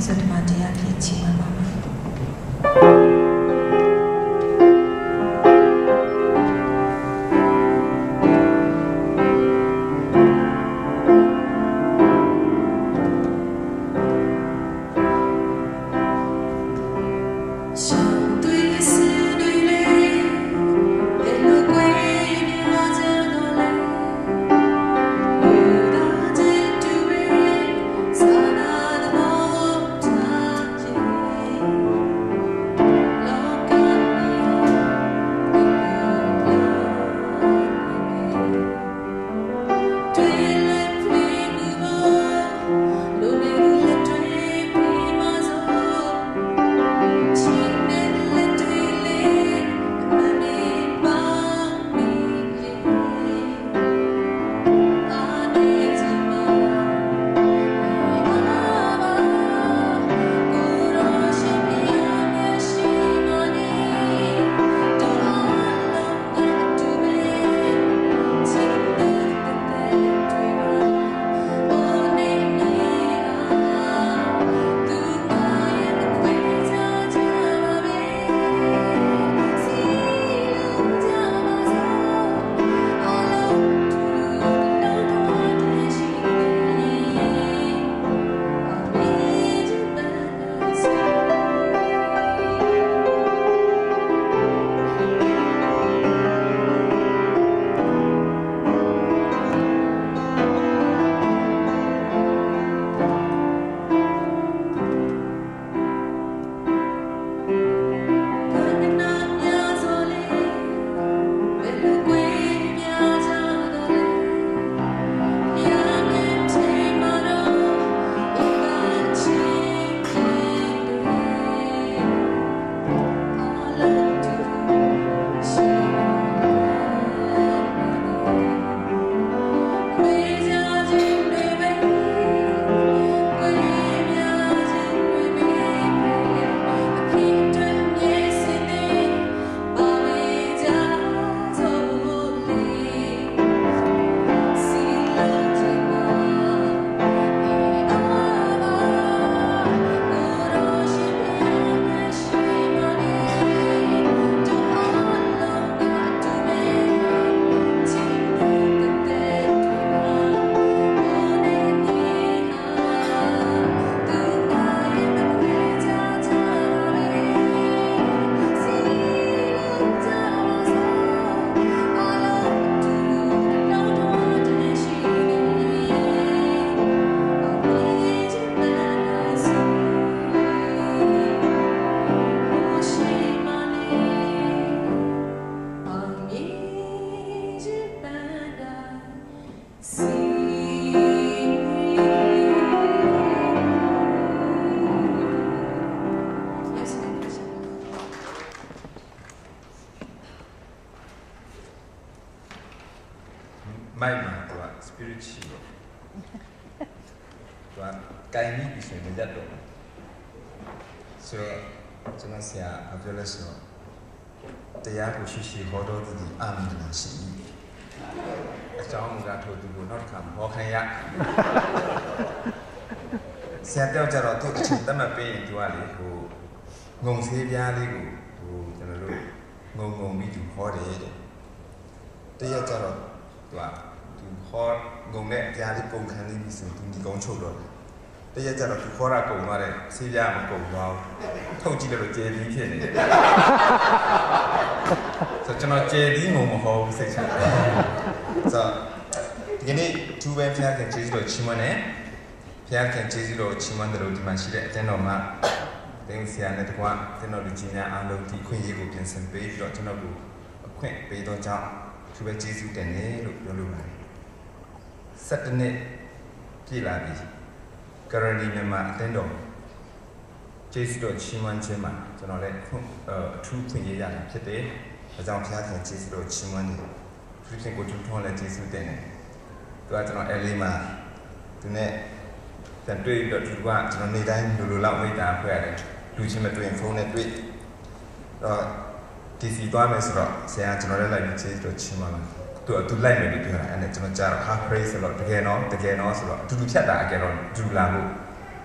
တော်ရတယ်ဆိုဒီမှာတရားဖြစ်ချင်မှာပါ ပြောလဲဆိုတော့တရားကိုရှိရှိဟောတော်သူဒီအာမင်လာရှိအကြောင်းမူကားထို့သူကိုနောက်တစ်ခါဟောခိုင်းရဆရာတောက်ကြတော့သူအချိန်တတ်မှတ်ပေးရင်သူကလေဟိုငုံသေးပြားလေးကိုဟိုကျွန်တော်တို့ငုံငုံပြီးသူဟောတယ်တဲ့တရက်ကြတော့သူကသူဟောငုံတဲ့ကြားလေးပုံခံလေးပြီးဆိုသူဒီကုန်းချုပ်တော့တ ရက်ကြတော့သူခေါ်ရကုံသွားတယ်ဆေးပြားမကုံသွားဘူးထုတ်ကြည့်လို့ကျေပြီးဖြစ်နေတယ်ဆိုကျွန်တော်ကျေပြီးငုံမဟောဘူးစိတ်ချတယ်ဆိုဒီကနေ့သူပဲဖျားခင်ကျေးဇူးတော်ချီးမွမ်းတယ်ဖျားခင်ကျေးဇူးတော်ချီးမွမ်းတယ်လို့ဒီမှာရှိတဲ့အကျဉ်းတော်မှာတင်းဆရာနဲ့တကွာကျွန်တော်တို့ကြီးများအားလုံးဒီခွင့်ရေးကိုပြင်ဆင်ပေးပြီးတော့ကျွန်တော်တို့အခွင့်ပေးတော့ကြောင်းသူပဲကျေးဇူးတင်တယ်လို့ပြောလိုပါတယ်7နှစ်ပြည့်လာပြီ ကရဏီမြန်မာအတင်းတော်ကျေးဇူးတော်ချီးမွမ်းခြင်းမှာကျွန်တော်လည်းအထူးခွင့်ရရတာဖြစ်တယ်။ဒါကြောင့်ဖခင်ကျေးဇူးတော်ချီးမွမ်းတယ်။သူချင်းကိုတူထွန်းလည်းကျေးဇူးတင်တယ်။သူကကျွန်တော်အဲလေးမှာသူနဲ့ပြန်တွေ့ပြီးတော့သူကကျွန်တော်နေတိုင်းလူလူလောက်မိတာဖွဲ့ရတယ်။လူချင်းမတွေ့ရင်ဖုန်းနဲ့တွေ့။တော့ဒီစီသွားမယ်ဆိုတော့ဆရာကျွန်တော်လည်းလိုက်ပြီးကျေးဇူးတော်ချီးမွမ်းတယ်။ သူကသူလိုက်မယ်လို့ပြောတာအဲ့ဒါကျွန်တော်ကြားတော့ half praise ဆိုတော့တကယ်တော့တကယ်တော့ဆိုတော့အတူတူဖြတ်တာအကယ်တော့ဒူလာဖို့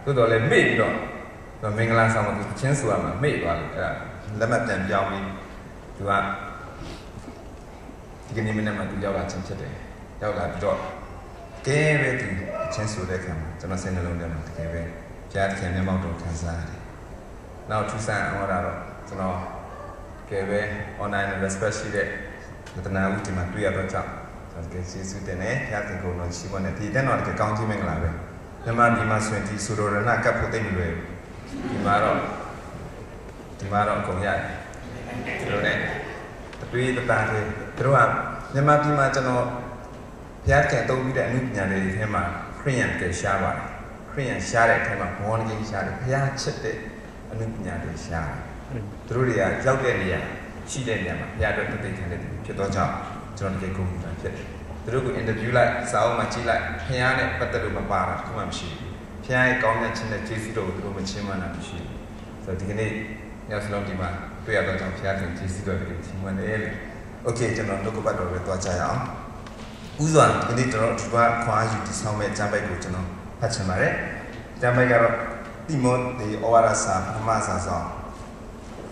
သို့တော်လည်းမေ့ပြီးတော့သူမင်္ဂလာဆောင်မှာသူချင်းဆိုရမှာမေ့သွားလို့အဲ့ဒါလက်မှတ်ပြန်ပြောင်းပြီးသူကဒီကနေ့မနေ့မှသူရောက်လာချင်းဖြစ်တယ်ရောက်လာပြီးတော့ကဲပဲသူချင်းဆိုတဲ့ခံမှာကျွန်တော်စိတ်နှလုံးထဲမှာတကယ်ပဲကြားတစ်ခင်မျက်မှောက်တော့ခံစားရတယ်နောက်ထူဆန်းအောင်တာတော့ကျွန်တော်ကဲပဲ online respect ရှိတဲ့ လတနာဦးဒီမှာတွေ့ရတော့ကြောင့်ကျွန်တော်ကကျေးဇူးတင်တယ်ဖျားတင်ကုန်လို့ရှိပါနဲ့ဒီတဲ့တော့တကယ်ကောင်းကြီးမင်္ဂလာပဲမြန်မာပြည်မှာဆိုရင်ဒီဆိုလိုရဏကပ်ဖို့တိတ်မလွယ်ဘူးဒီမှာတော့ဒီမှာတော့အကုန်ရတယ်ဒီလိုနဲ့အတွေးတတားတွေသူတို့ကမြန်မာပြည်မှာကျွန်တော်ဘုရားကံတုံးပြီးတဲ့အမှုပညာတွေထဲမှာခရိယန်ကရှားပါတယ်ခရိယန်ရှားတဲ့အထဲမှာဘောနကြီးရှားတယ်ဘုရားချစ်တဲ့အမှုပညာတွေရှားတယ်သူတို့တွေကရောက်တဲ့နေရာ ရှိတဲ့နေရာမှာဘုရားအတွက်တသိခံတဲ့သူဖြစ်တော့ကြောင့်ကျွန်တော်တကယ်ဂုဏ်ယူတာဖြစ်တယ်သူတို့ကိုအင်တာဗျူးလိုက်စာအုပ်မှာကြည့်လိုက်ဘုရားနဲ့ပတ်သက်လို့မပါတာတခုမှမရှိဘူးဘုရားရဲ့ကောင်းမြတ်ခြင်းနဲ့ကျေးဇူးတော်ကိုသူတို့မချင်းမနာမရှိဘူးဆိုတော့ဒီကနေ့ညစလုံးဒီမှာတွေ့ရတော့ကြောင့်ဘုရားခင်ကျေးဇူးတော်ကိုချီးမွမ်းတယ်လို့โอเคကျွန်တော်နှုတ်ကပတ်တော်ပဲတွားကြရအောင်ဥစွာဒီနေ့ကျွန်တော်ဒီကခွာယူတည်ဆောင်မဲ့ကျမ်းပိုက်ကိုကျွန်တော်ဖတ်ချင်ပါတယ်ကျမ်းပိုက်ကတော့တိမောသေဩဝါဒစာပထမစာဆောင်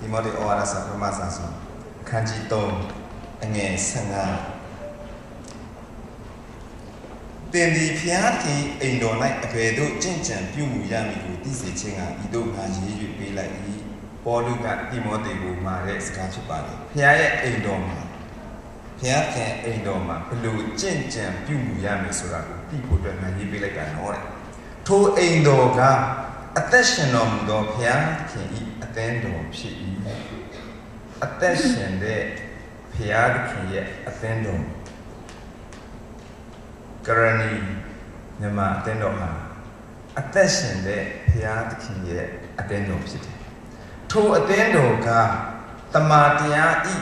တိမောသေဩဝါဒစာပထမစာဆောင်အခန်းကြီး3အငယ်15တင်ဒီဖျားတီအိမ်တော်၌အဘယ်သို့ကြင်ကြံပြုမှုရမည်ကိုသိစေခြင်းကဤသို့ငါရေး၍ပေးလိုက်၏ပေါလုကတိမောသေကိုမှာတဲ့စကားဖြစ်ပါတယ်ဖျားရဲ့အိမ်တော်မှာဖျားခင်အိမ်တော်မှာဘလို့ကြင်ကြံပြုမှုရမည်ဆိုတာကိုသိဖို့အတွက်ငါရေးပေးလိုက်တာနော်တဲ့ထိုအိမ်တော်က အသက်ရှင်တော်မူသောဖျားခင်ဤအသင်းတော်ဖြစ်၏အသက်ရှင်တဲ့ဖျားခင်ရဲ့အသင်းတော်ကရဏီမြန်မာအသင်းတော်မှာအသက်ရှင်တဲ့ဘုရားသခင်ရဲ့အသင်းတော်ဖြစ်တယ်။ထိုအသင်းတော်ကတမာတရားဤ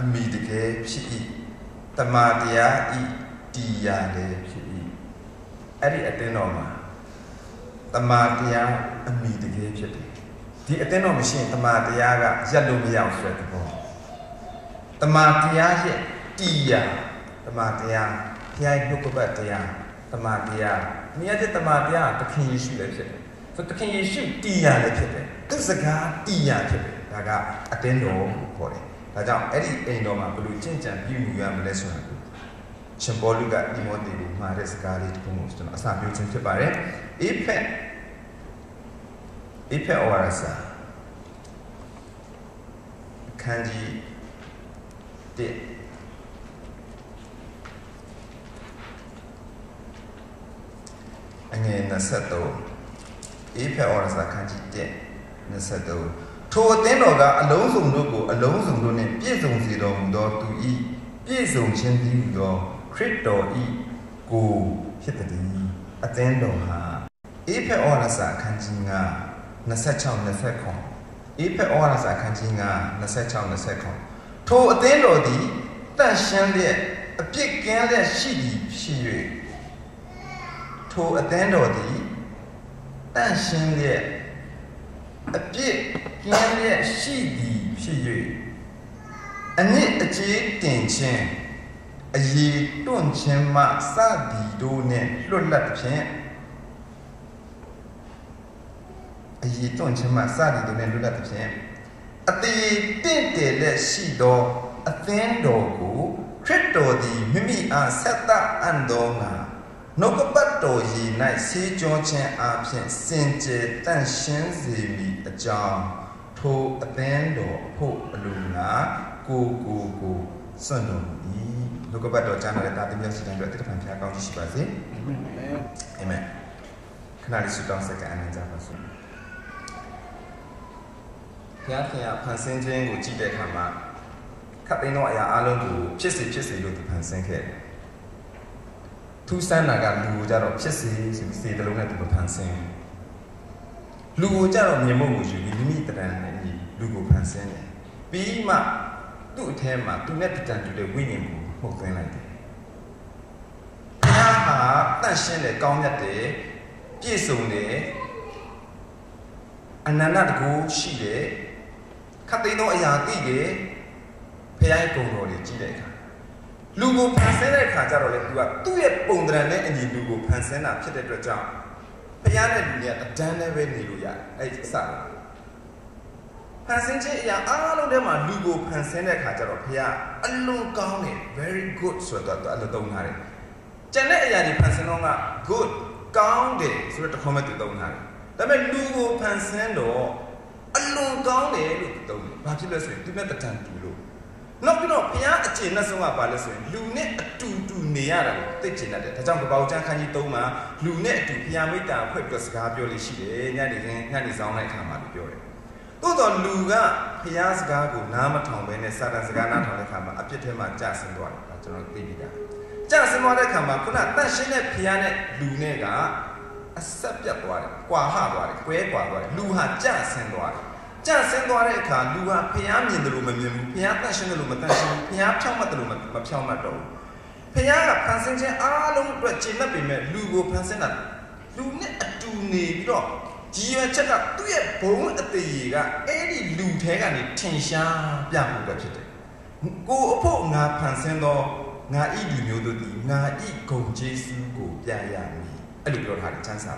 အမိတကယ်ဖြစ်၏တမာတရားဤတရားလည်းဖြစ်၏အဲ့ဒီအသင်းတော်မှာ တမာတရားအမိတကယ်ဖြစ်တယ်။ဒီအသင်းတော်မရှိရင်တမာတရားကရက်လို့မရအောင်ဆိုတဲ့ဘောတမာတရားရဲ့တရားတမာတရားဘုရားနှုတ်ကပတ်တရားတမန်တရားမြတ်တဲ့တမန်တရားသခင်ယေရှုလည်းဖြစ်တယ်ဆိုသခင်ယေရှုတရားလည်းဖြစ်တယ်သူစကားတရားဖြစ်တယ်ဒါကအတင်းတော်ကိုခေါ်တယ်ဒါကြောင့်အဲ့ဒီအိမ်တော်မှာဘယ်လိုကျင့်ကြံပြုမှုရမလဲဆိုတာကိုရှင်ပေါလုကဒီမောသေကိုမှာတဲ့စကားလေးတစ်ခုကိုကျွန်တော်အစာပြောခြင်းဖြစ်ပါတယ်အေဖက် အေဖက်ဩဝါဒစာအခန်းကြီး1အငယ်23အေဖက်ဩရစာခန်းကြီး1 23ထိုအသင်းတော်ကအလုံးစုံတို့ကိုအလုံးစုံတို့နှင့်ပြည့်စုံစေတော်မူသောသူဤပြည့်စုံခြင်းသည်ဟူသောခရစ်တော်ဤကိုဖြစ်သည်အသင်းတော်ဟာအေဖက်ဩရစာခန်းကြီး9 26 29အေဖက်ဩရစာခန်းကြီး9 26 29ထိုအသင်းတော်သည်တန့်ရှင်းလျက်အပြစ်ကင်းလျက်ရှိသည်ဖြစ်၍ထိုအသင်းတော်သည်တန့်ရှင်းလျက်အပြစ်ကင်းလျက်ရှိသည်ဖြစ်၍အနစ်အကျေးတင်ခြင်းအยีတွန့်ခြင်းမှစသည်တို့နှင့်လွတ်လပ်သဖြင့် အยีတွန့်ခြင်းမှစသည်တို့နှင့်လွတ်လပ်သဖြင့်အသေးတင့်တယ်လက်ရှိသောအသင်းတော်ကိုခရစ်တော်သည်မိမိအားဆက်သအံ့သောငါနှုတ်ကပတ်တော်ရည်၌ဆေးကြောခြင်းအပြင်စင်ကြယ်တန့်ရှင်းစေမိအကြောင်းထိုအသင်းတော်အဖို့အလိုငါကိုကိုကိုစွန့်တော်မူ၏နှုတ်ကပတ်တော်ကြားနာတဲ့တာသမီးများစီတိုင်းတို့တိတ္တဖန်ဖျားကောင်းကြီးရှိပါစေအာမင်အာမင်ခဏလေးဆုတောင်းစကားအနည်းကြပါစို့ ဘုရားခင်ကဖန်ဆင်းခြင်းကိုကြည့်တဲ့အခါမှာခပ်သိမ်းသောအရာအလုံးကိုဖြစ်စေဖြစ်စေလို့သူဖန်ဆင်းခဲ့တယ်ထူးဆန်းတာကလူကိုကြတော့ဖြစ်စေဆိုစေတလုံးနဲ့သူမဖန်ဆင်းလူကိုကြတော့မြင်မှုကိုယူပြီးမိမိတဏ္ဍာနဲ့ညီလူကိုဖန်ဆင်းတယ်ပြီးမှသူ့အထဲမှာသူနဲ့တဏ္ဍာတူတဲ့ဝိညာဉ်ကိုမှုတ်သွင်းလိုက်တယ်ဘုရားဟာတန့်ရှင်းတယ်ကောင်းမြတ်တယ်ပြည့်စုံတယ်အနန္တတကူရှိတယ် ခတ်သိမ်းသောအရာသိတယ်ဖခင်ရဲ့ဂုဏ်တော်တွေကြည့်တဲ့အခါလူကိုဖန်ဆင်းတဲ့အခါကျတော့လေသူကသူ့ရဲ့ပုံသဏ္ဍာန်နဲ့အညီလူကိုဖန်ဆင်းတာဖြစ်တဲ့အတွက်ကြောင့်ဘဖျားတဲ့လူတွေကအတန်းနဲ့ပဲနေလို့ရတယ်အဲ့ဒီအစဖန်ဆင်းခြင်းအရာအားလုံးထဲမှာလူကိုဖန်ဆင်းတဲ့အခါကျတော့ဖျားအလွန်ကောင်းတယ် very good ဆိုတော့အဲ့လိုသုံးထားတယ်ကျန်တဲ့အရာတွေဖန်ဆင်းတော့က good ကောင်းတယ်ဆိုတော့တစ်ခေါက်မှသူသုံးထားတယ်ဒါပေမဲ့လူကိုဖန်ဆင်းတော့ အလွန်ကောင်းတယ်လို့သုံးတယ်ဘာဖြစ်လဲဆိုရင်သူနဲ့တဏ္ဍတူလို့နောက်ပြီးတော့ဘုရားအကျင့်နဲ့ဆုံးကပါလဲဆိုရင်လူနဲ့အတူတူနေရတာကိုသိကျင်တတ်တယ်ဒါကြောင့်ကပောက်ကျန်းခန်းကြီး၃မှာလူနဲ့အတူဘုရားမိတ္တာဖွဲ့ပြီးတော့စကားပြောလို့ရှိတယ်ညနေခင်းညနေဆောင်လိုက်ခါမှာလို့ပြောတယ်သို့တော့လူကဘုရားစကားကိုနားမထောင်ဘဲနဲ့စာတန်စကားနားထောင်တဲ့ခါမှာအပြစ်ထဲမှာကြာဆင်းသွားတယ်ဒါကျွန်တော်သိပြီလားကြာဆင်းသွားတဲ့ခါမှာခုနတန့်ရှင်းတဲ့ဘုရားနဲ့လူနဲ့က အဆက်ပြတ်သွားတယ်၊ကွာဟသွားတယ်၊ကွဲကွာသွားတယ်လူဟာကြာဆင်းသွားတယ်ကြဆင်းသွားတဲ့အခါလူဟာဖျားမြင်တယ်လို့မမြင်ဘူးဖျားတန့်ရှင်းတယ်လို့မတန့်ရှင်းဘူးဖျားဖြောင်းမှတ်တယ်လို့မဖြောင်းမှတ်တော့ဘူးဖျားကဖန်ဆင်းခြင်းအားလုံးအတွက်ကျင့်တတ်ပေမဲ့လူကိုဖန်ဆင်းတာလူနဲ့အတူနေပြီးတော့ကြီးရွယ်ချက်ကသူ့ရဲ့ဘုံအသေးကြီးကအဲ့ဒီလူထဲကနေထင်ရှားပြမှုပဲဖြစ်တယ်ကိုအဖို့ငါဖန်ဆင်းတော့ငါဤလူမျိုးတို့သည်ငါဤဂုံကျေးဇူးကိုပြရမည် အဲ့လိုပြောထားတယ်ချမ်းသာ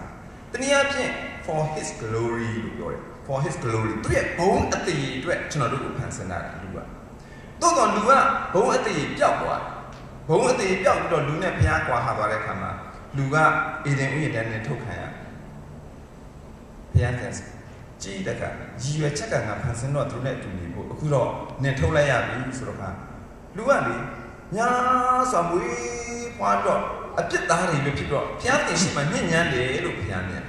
တနည်းအားဖြင့် for his glory လို့ပြောတယ် for his glory သူရဲ့ဘုံအတည်အတွက်ကျွန်တော်တို့ကိုဖန်ဆင်းတာလူကတိုးတော့လူကဘုံအတည်ပျောက်သွားဘုံအတည်ပျောက်ပြီးတော့လူနဲ့ဖျားကွာဟာသွားတဲ့အခါမှာလူကအေဒင်ဥယျာဉ်တန်းနဲ့ထုတ်ခံရဖျားကန်ကြည်တက်ကရည်ရွယ်ချက်ကငါဖန်ဆင်းတော့သူနဲ့အတူနေဖို့အခုတော့နင်ထုတ်လိုက်ရပြီဆိုတော့ကလူကလေညာဆိုမွေးဖွားတော့ အပြစ်သားတွေပဲဖြစ်တော့ဖျားတင်ရှိမှညဉ့်ညမ်းတယ်လို့ဖျားမြင်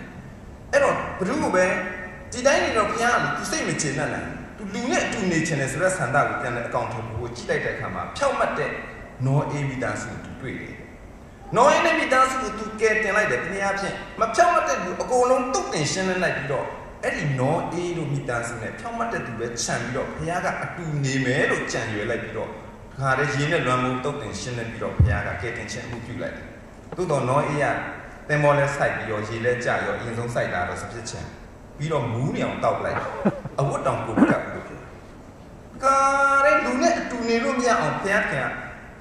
အဲ့တော့ဘ누구ပဲဒီတိုင်းနေတော့ဘုရားကသူစိတ်မချင်နဲ့လားသူလူနဲ့အတူနေချင်တယ်ဆိုတဲ့ဆန္ဒကိုပြန်တဲ့အကောင့်ထဲကိုကြည့်လိုက်တဲ့အခါမှာဖြောက်မှတ်တဲ့နောအေမီတာစုသူတွေ့တယ်နောအေမီတာစုကိုသူကဲတင်လိုက်တယ်တနည်းအားဖြင့်မဖြောက်မှတ်တဲ့လူအကုန်လုံးတုတ်တင်ရှင်းလင်းလိုက်ပြီးတော့အဲ့ဒီနောအေလို့မိသားစုနဲ့ဖြောက်မှတ်တဲ့သူပဲခြံပြီးတော့ဘုရားကအတူနေမယ်လို့ကြံရွယ်လိုက်ပြီးတော့ခါတဲ့ရင်းနဲ့လွမ်းမှုတုတ်တင်ရှင်းလင်းပြီးတော့ဘုရားကကဲတင်ခြင်းမှုပြုလိုက်တယ် သို့တော့နောအေကတင်မောလဲစိုက်ပြီးတော့ရေလဲကြရောအရင်ဆုံးစိုက်တာတော့စပြစ်ချင်ပြီးတော့မူးနေအောင်တောက်လိုက်အဝတ်တောင်ကိုကပ်လို့ပြောကာရဲလူနဲ့အတူနေလို့မရအောင်ဘုရားခင်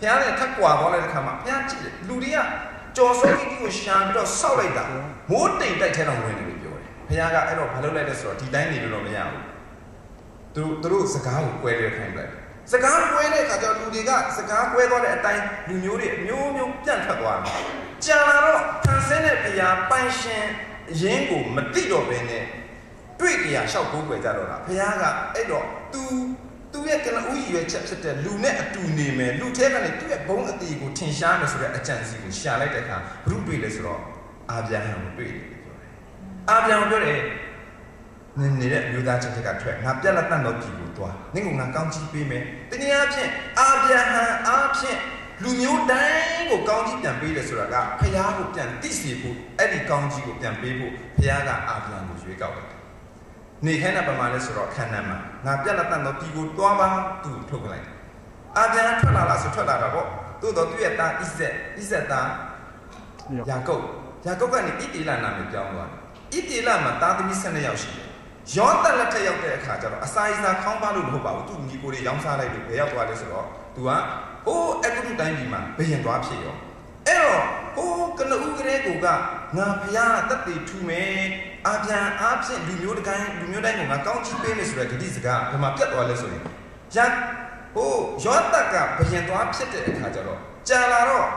ဘုရားနဲ့ထပ်ကွာသွားလိုက်တဲ့ခါမှာဘုရားကြည့်တယ်လူတွေကကြော်စိုးကြီးကိုရှာပြီးတော့ဆောက်လိုက်တာမိုးတိမ်တိုက်ထဲတော့ဝင်တယ်လို့ပြောတယ်ဘုရားကအဲ့တော့ဘာလုပ်လိုက်လဲဆိုတော့ဒီတိုင်းနေလို့တော့မရဘူးသူတို့သူတို့စကားကိုကွဲတယ်ခိုင်းလိုက်စကားကွဲတဲ့အခါကျတော့လူတွေကစကားကွဲသွားတဲ့အတိုင်းလူမျိုးတွေအမျိုးမျိုးပြန့်ထွက်သွားတယ် ကြာလာတော့ဖန်ဆင်းတဲ့ဘုရားပိုင်ရှင်ရင်းကိုမတိတော့ဘဲနဲ့တွေ့ကြရလျှောက်ကိုးကွယ်ကြတော့တာဘုရားကအဲ့တော့ तू သူ့ရဲ့ကနဦးရည်ရွယ်ချက်ဖြစ်တဲ့လူနဲ့အတူနေမယ်လူထဲကနေသူ့ရဲ့ဘုံအတီကိုထင်ရှားမယ်ဆိုတဲ့အကြံစီကိုရှာလိုက်တဲ့အခါဘုရုတွေ့လဲဆိုတော့အာဗျာဟံကိုတွေ့တယ်ပြောတယ်အာဗျာဟံပြောတယ်နင်နေတဲ့မျိုးသားချင်းကထွက်ငါပြက်လက်တတ်တော့ကြည့်ကိုသွားနင့်ကငါကောင်းချီးပေးမယ်တနည်းအားဖြင့်အာဗျာဟံအားဖြင့် လူမျိုးတိုင်းကိုကောင်းကြီးပြန်ပေးတယ်ဆိုတာကဖះကိုပြန်သိစေဖို့အဲ့ဒီကောင်းကြီးကိုပြန်ပေးဖို့ဖះကအာဗျာကိုရွေးကောက်တယ်နေခိုင်းတဲ့ပမာလဲဆိုတော့ခန္ဓာမှာငါပြက်လက်တန်တော့ဒီကိုတွားပါသူ့ထုတ်လိုက်အာဗျာထွက်လာလားဆိုထွက်လာတာပေါ့သို့တော့သူ့ရဲ့သားဣဇက်ဣဇက်သားယာကုပ်ယာကုပ်ကနေဣတိလနာမည်ပြောင်းသွားတယ်ဣတိလမှာသားသမီး12ယောက်ရှိတယ်ယောသလက်ထက်ရောက်တဲ့အခါကျတော့အစာအိစာခေါင်းပါလို့မဟုတ်ပါဘူးသူ့ညီကိုတွေရောင်းစားလိုက်လို့ဘယ်ရောက်သွားလဲဆိုတော့ तू က ဟိုးအကုတုတိုင်းပြည်မှာဘယင်သွားဖြစ်ရောအဲ့တော့ဟိုးကနဦးကလေးကိုကငါဖျားတက်တည်ထူမယ်အာပြန်အားဖြင့်လူမျိုးတိုင်းလူမျိုးတိုင်းကိုငါကောင်းချီးပေးမယ်ဆိုတဲ့ဂတိစကားဘယ်မှာပြတ်သွားလဲဆိုရင်ရဟိုးယောသက်ကဘယင်သွားဖြစ်တဲ့အခါကျတော့ကြာလာတော့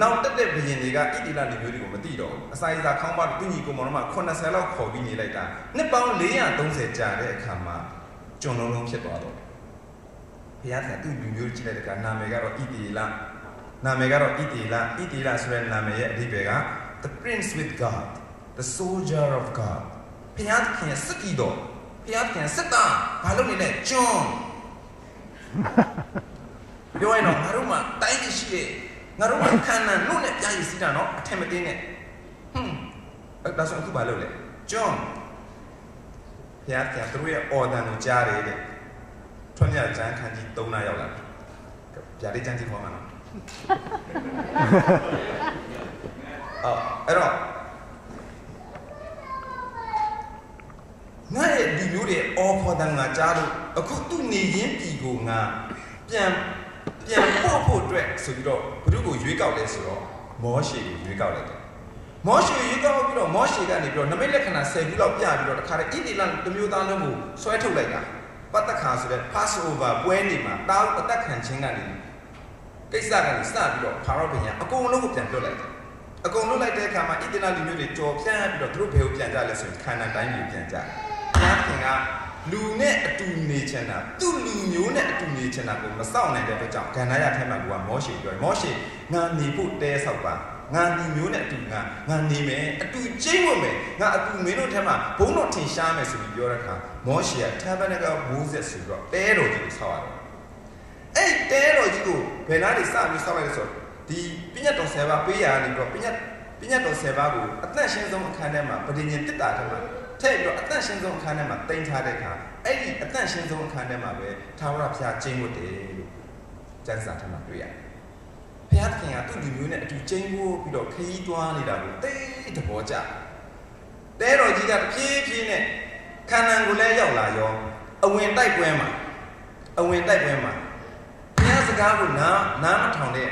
နောက်တက်တဲ့ဘယင်တွေကဣတိလလူမျိုးတွေကိုမသိတော့ဘူးအစာရစာခေါင်းပါသူညီကိုမောင်တို့က80လောက်ခေါ်ပြီးနေလိုက်တာနှစ်ပေါင်း430ကြာတဲ့အခါမှာကျွန်လုံးလုံးဖြစ်သွားတော့ ဘုရားကသူ့လူမျိုးကြည့်လိုက်တဲ့ကနာမည်ကတော့ဣတိလနာမည်ကတော့ဣတိလဣတိလဆိုတဲ့နာမည်ရဲ့အဓိပ္ပာယ်က the prince with god the soldier of god ဘုရားခင်ရဲ့စစ်တီတော်ဘုရားခင်စစ်သားဘာလို့နေလဲကျွန်းပြောရင်တော့ငါတို့မှာတိုင်းပြည်ရှိတဲ့ငါတို့ကခန္ဓာနုနဲ့ပြရည်စီးတာနော်အထင်မသေးနဲ့ဟွန်းအဲ့ဒါဆိုအခုဘာလုပ်လဲကျွန်းဘုရားခင်သူတို့ရဲ့ order ကိုကြားတယ်တဲ့ ထွန်းမြတ်ကျမ်းခန်းကြီး3နာရောက်လာဗျာလေးကျမ်းကြီးပေါ်မှာနော်အော်အဲ့တော့ငါရဲ့ဒီမျိုးတွေအော်ဖော်တန်ငါကြားလို့အခုသူ့နေရင်းပြည်ကိုငါပြန်ပြန်ပို့ဖို့အတွက်ဆိုပြီးတော့ဘုရုကိုရွေးကောက်လဲဆိုတော့မောရှေကိုရွေးကောက်လိုက်တယ်မောရှေရွေးကောက်ပြီးတော့မောရှေကနေပြီးတော့နမိတ်လက္ခဏာ10ခုလောက်ပြပြီးတော့တခါတည်းဣတိလတမျိုးသားလုံးကိုဆွဲထုတ်လိုက်တာ ပတ်သက်ခါဆိုတဲ့ Passover ပွဲနေမှာတားအသက်ခံခြင်းကနေကိစ္စကနေစပြီးတော့ဖာရောဘုရင်အကုန်လုံးကိုပြန်လွတ်လိုက်တယ်အကုန်လွတ်လိုက်တဲ့အခါမှာဣတိလလူမျိုးတွေကြော်ပြန့်ပြီးတော့သူတို့ဘယ်ကိုပြန်ကြလဲဆိုရင်ခန္ဓာတိုင်းကိုပြန်ကြတယ်ဘုရားခင်ကလူနဲ့အတူနေချင်တာသူ့လူမျိုးနဲ့အတူနေချင်တာကိုမစောင့်နိုင်တဲ့အတွက်ကြောင့်ဂန္ဓာရထဲမှာကမောရှေပြောတယ်မောရှေငါနေဖို့တဲဆောက်ပါ ငါလူမျိုးနဲ့အတူငါငါနေမယ်အတူကျိတ်ဝတ်မယ်ငါအတူမင်းတို့ထဲမှာဘုံတော်ထင်ရှားမယ်ဆိုပြီးပြောတဲ့အခါမောရှေက tabernacle Moses ဆိုပြီးတော့တဲတော်ကြီးကိုဆောက်ရတယ်အဲ့တဲတော်ကြီးကိုဘယ်နားနေစပြီးဆောက်လိုက်လဲဆိုတော့ဒီပညတ်တော်10ပါးပေးရနေပြီးတော့ပညတ်ပညတ်တော်10ပါးကိုအသက်ရှင်ဆုံးအခန်းထဲမှာပဋိညာဉ်တစ်တာထဲမှာထည့်ပြီးတော့အသက်ရှင်ဆုံးအခန်းထဲမှာတင်ထားတဲ့အခါအဲ့ဒီအသက်ရှင်ဆုံးအခန်းထဲမှာပဲသာဝရဘုရားကျင့်ဝတ်တယ်လို့ကျမ်းစာထဲမှာတွေ့ရတယ် ဘုရားသခင်ကသူ့လူမျိုးနဲ့အတူကျင်းဖို့ပြီးတော့ခရီးသွားနေတာကိုတိတ်တဘောကြတဲတော်ကြီးကတဖြည်းဖြည်းနဲ့ခန္ဓာကိုယ်လည်းရောက်လာရောအဝင်တိုက်ပွဲမှာအဝင်တိုက်ပွဲမှာဘုရားစကားကိုနားနားမထောင်တဲ့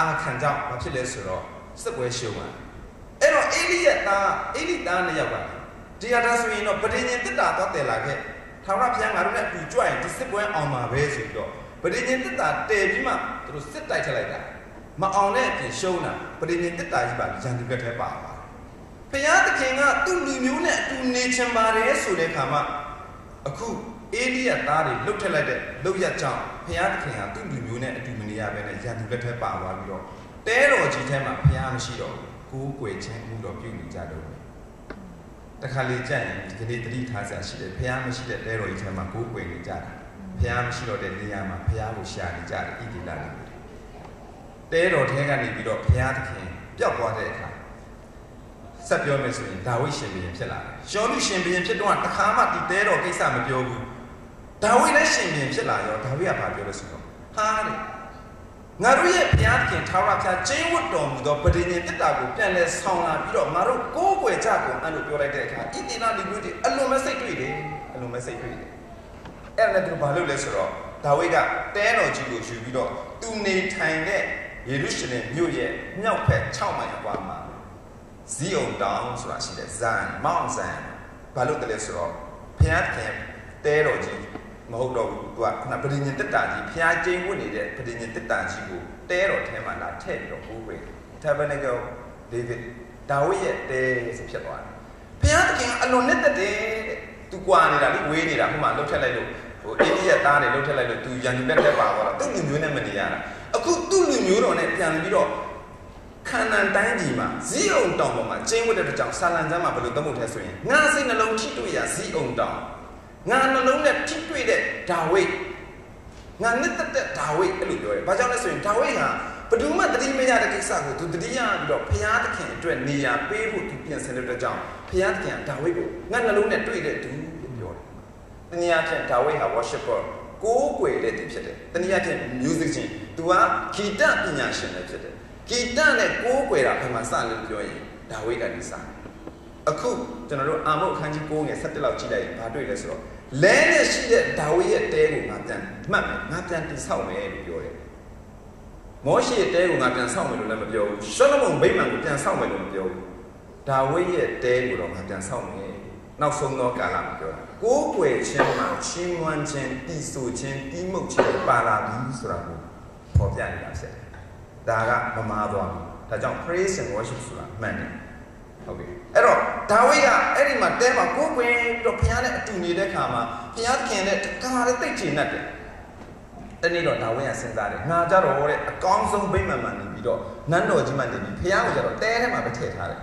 အာခံကြောင့်ဘာဖြစ်လဲဆိုတော့စစ်ပွဲရှုံးသွားအဲ့တော့အေလိရဲ့သားအေလိသားနှစ်ယောက်ကဒီအတားဆိုရင်တော့ပဋိညာဉ်တစ်တာတော့တည်လာခဲ့ထာဝရဘုရားငါတို့နဲ့အတူကြွရင်ဒီစစ်ပွဲအောင်မှာပဲဆိုပြီးတော့ပဋိညာဉ်တစ်တာတည်ပြီးမှသူတို့စစ်တိုက်ထလိုက်တာ မအောင်တဲ့အပြင်ရှုံးတာပဋိညာဉ်တစ်တာကြီးပါရန်သူကထဲပါပါဘုရားသခင်ကသူ့လူမျိုးနဲ့အတူနေချင်ပါတယ်ဆိုတဲ့အခါမှာအခုအေလိယသားတွေလှုပ်ထက်လိုက်တဲ့လှုပ်ရကြောင်းဘုရားသခင်ကသူ့လူမျိုးနဲ့အတူမနေရဘဲနဲ့ရန်သူလက်ထဲပါသွားပြီးတော့တဲတော်ကြီးထဲမှာဘုရားမရှိတော့ဘူးကိုးကွယ်ခြင်းမှုတော်ပြုနေကြတော့တခါလေကြရင်ဒီကနေ့တတိထားစရာရှိတယ်ဘုရားမရှိတဲ့တဲတော်ကြီးထဲမှာကိုးကွယ်နေကြတာဘုရားမရှိတော့တဲ့နေရာမှာဘုရားကိုရှာနေကြတယ်ဣတိလလူတွေ တဲတော်ထဲကနေပြီးတော့ဘုရားသခင်ပျောက်သွားတဲ့အခါဆက်ပြောမယ်ဆိုရင်ဒါဝိရှင်ဘုရင်ဖြစ်လာတယ်။ရှောလူရှင်ဘုရင်ဖြစ်တော့တခါမှဒီတဲတော်ကိစ္စမပြောဘူး။ဒါဝိလည်းရှင်ဘုရင်ဖြစ်လာရောဒါဝိကဘာပြောလဲဆိုတော့ဟာတဲ့ငါတို့ရဲ့ဘုရားသခင်ထာဝရဘုရားကျင်းဝတ်တော်မူသောပဋိညာဉ်တစ်တာကိုပြန်လဲဆောင်လာပြီးတော့ငါတို့ကိုးကွယ်ကြကုန်အဲ့လိုပြောလိုက်တဲ့အခါဣတိနာလူမျိုးတွေအလွန်မဲ့စိတ်တွေ့တယ်အလွန်မဲ့စိတ်တွေ့တယ်အဲ့ဒါနဲ့သူဘာလုပ်လဲဆိုတော့ဒါဝိကတဲတော်ကြီးကိုယူပြီးတော့သူနေထိုင်တဲ့ ယေရုရှလင်မြို့ရဲ့မြောက်ဘက်6မိုင်အကွာမှာဇီအုန်တောင်ဆိုတာရှိတယ်ဇန်မောင်ဇန်ဘာလို့တလဲဆိုတော့ဘုရားခင်တဲတော်ကြီးမဟုတ်တော့ဘူးသူကခုနပဋိညာဉ်တက်တာကြီးဘုရားကျင်းဝတ်နေတဲ့ပဋိညာဉ်တက်တာကြီးကိုတဲတော်ထဲမှာလာထည့်ပြီးတော့ဘိုးဝေ tabernacle David ဒါဝိရဲ့တဲဆိုဖြစ်သွားတယ်ဘုရားသခင်အလွန်နဲ့တက်တယ်တဲ့သူကွာနေတာလေဝေးနေတာဟိုမှာလှုပ်ထက်လိုက်လို့ဟိုအိန္ဒိယသားတွေလှုပ်ထက်လိုက်လို့သူရန်သူတက်တက်ပါသွားတာသူ့လူမျိုးနဲ့မနေရတာ အခုသူ့လူမျိုးတော်နဲ့ပြန်ပြီးတော့ခန္ဓာတိုင်းကြီးမှာဇီးအောင်တောင်ပေါ်မှာကျင်းဝတ်တဲ့ကြောင့်ဆာလန်ကျမ်းမှာဘယ်လိုသမုတ်ထဲဆိုရင်ငါစိတ်နှလုံးထိတွေ့ရဇီးအောင်တောင်ငါနှလုံးနဲ့ထိတွေ့တဲ့ဒါဝိဒ်ငါနှစ်သက်တဲ့ဒါဝိဒ်အဲ့လိုပြောတယ်။ဘာကြောင့်လဲဆိုရင်ဒါဝိဒ်ဟာဘယ်သူမှတတိမရတဲ့ကိစ္စကိုသူတတိယပြီးတော့ဘုရားသခင်အတွက်နေရာပေးဖို့သူပြင်ဆင်တဲ့အတွက်ကြောင့်ဘုရားသခင်ကဒါဝိဒ်ကိုငါနှလုံးနဲ့တွေ့တဲ့သူလို့ပြောတယ်။တနည်းအားဖြင့်ဒါဝိဒ်ဟာ worshipper ကိုးကွယ်တဲ့သူဖြစ်တယ်။တနည်းအားဖြင့် music ချင်း သူကဂီတပညာရှင်လည်းဖြစ်တယ်။ဂီတနဲ့ကိုးကွယ်တာဘယ်မှာစလို့ပြောရင်ဒါဝိဒ်ကနေစတယ်။အခုကျွန်တော်တို့အာမုတ်အခန်းကြီး9ငယ်17လောက်ကြည့်လိုက်ရင်ဘာတွေ့လဲဆိုတော့လဲနဲ့ရှိတဲ့ဒါဝိဒ်ရဲ့တဲကိုငါပြန်မှတ်မယ်ငါပြန်တည်ဆောက်မယ်လို့ပြောတယ်မောရှေရဲ့တဲကိုငါပြန်ဆောက်မယ်လို့လည်းမပြောဘူးရှောလမုန်ဗိမာန်ကိုပြန်ဆောက်မယ်လို့မပြောဘူးဒါဝိဒ်ရဲ့တဲကိုတော့ငါပြန်ဆောက်မယ်နောက်ဆုံးသောကာလမှာပြောတာကိုးကွယ်ခြင်းမှာချင်းဝမ်းခြင်းတည်ဆူခြင်းတီးမှုတ်ခြင်းပါလာပြီဆိုတာကို ပေါ်ပြနေတာဖြစ်တယ်ဒါကမမားသွားဘူးဒါကြောင့် praise and worship ဆိုတာမှန်တယ်ဟုတ်ပြီအဲ့တော့ဒါဝိဒ်ကအဲ့ဒီမှာတဲမှာကိုယ်ကွယ်ပြီးတော့ဘုရားနဲ့အတူနေတဲ့ခါမှာဘုရားသခင်နဲ့တခါလေးသိတ်ချင်တတ်တယ်တနေ့တော့ဒါဝိဒ်ကစဉ်းစားတယ်ငါကြတော့တဲ့အကောင်းဆုံးဗိမာန်မှာနေပြီးတော့နန်းတော်ကြီးမှနေပြီးဘုရားကိုကြတော့တဲထဲမှာပဲထည့်ထားတယ်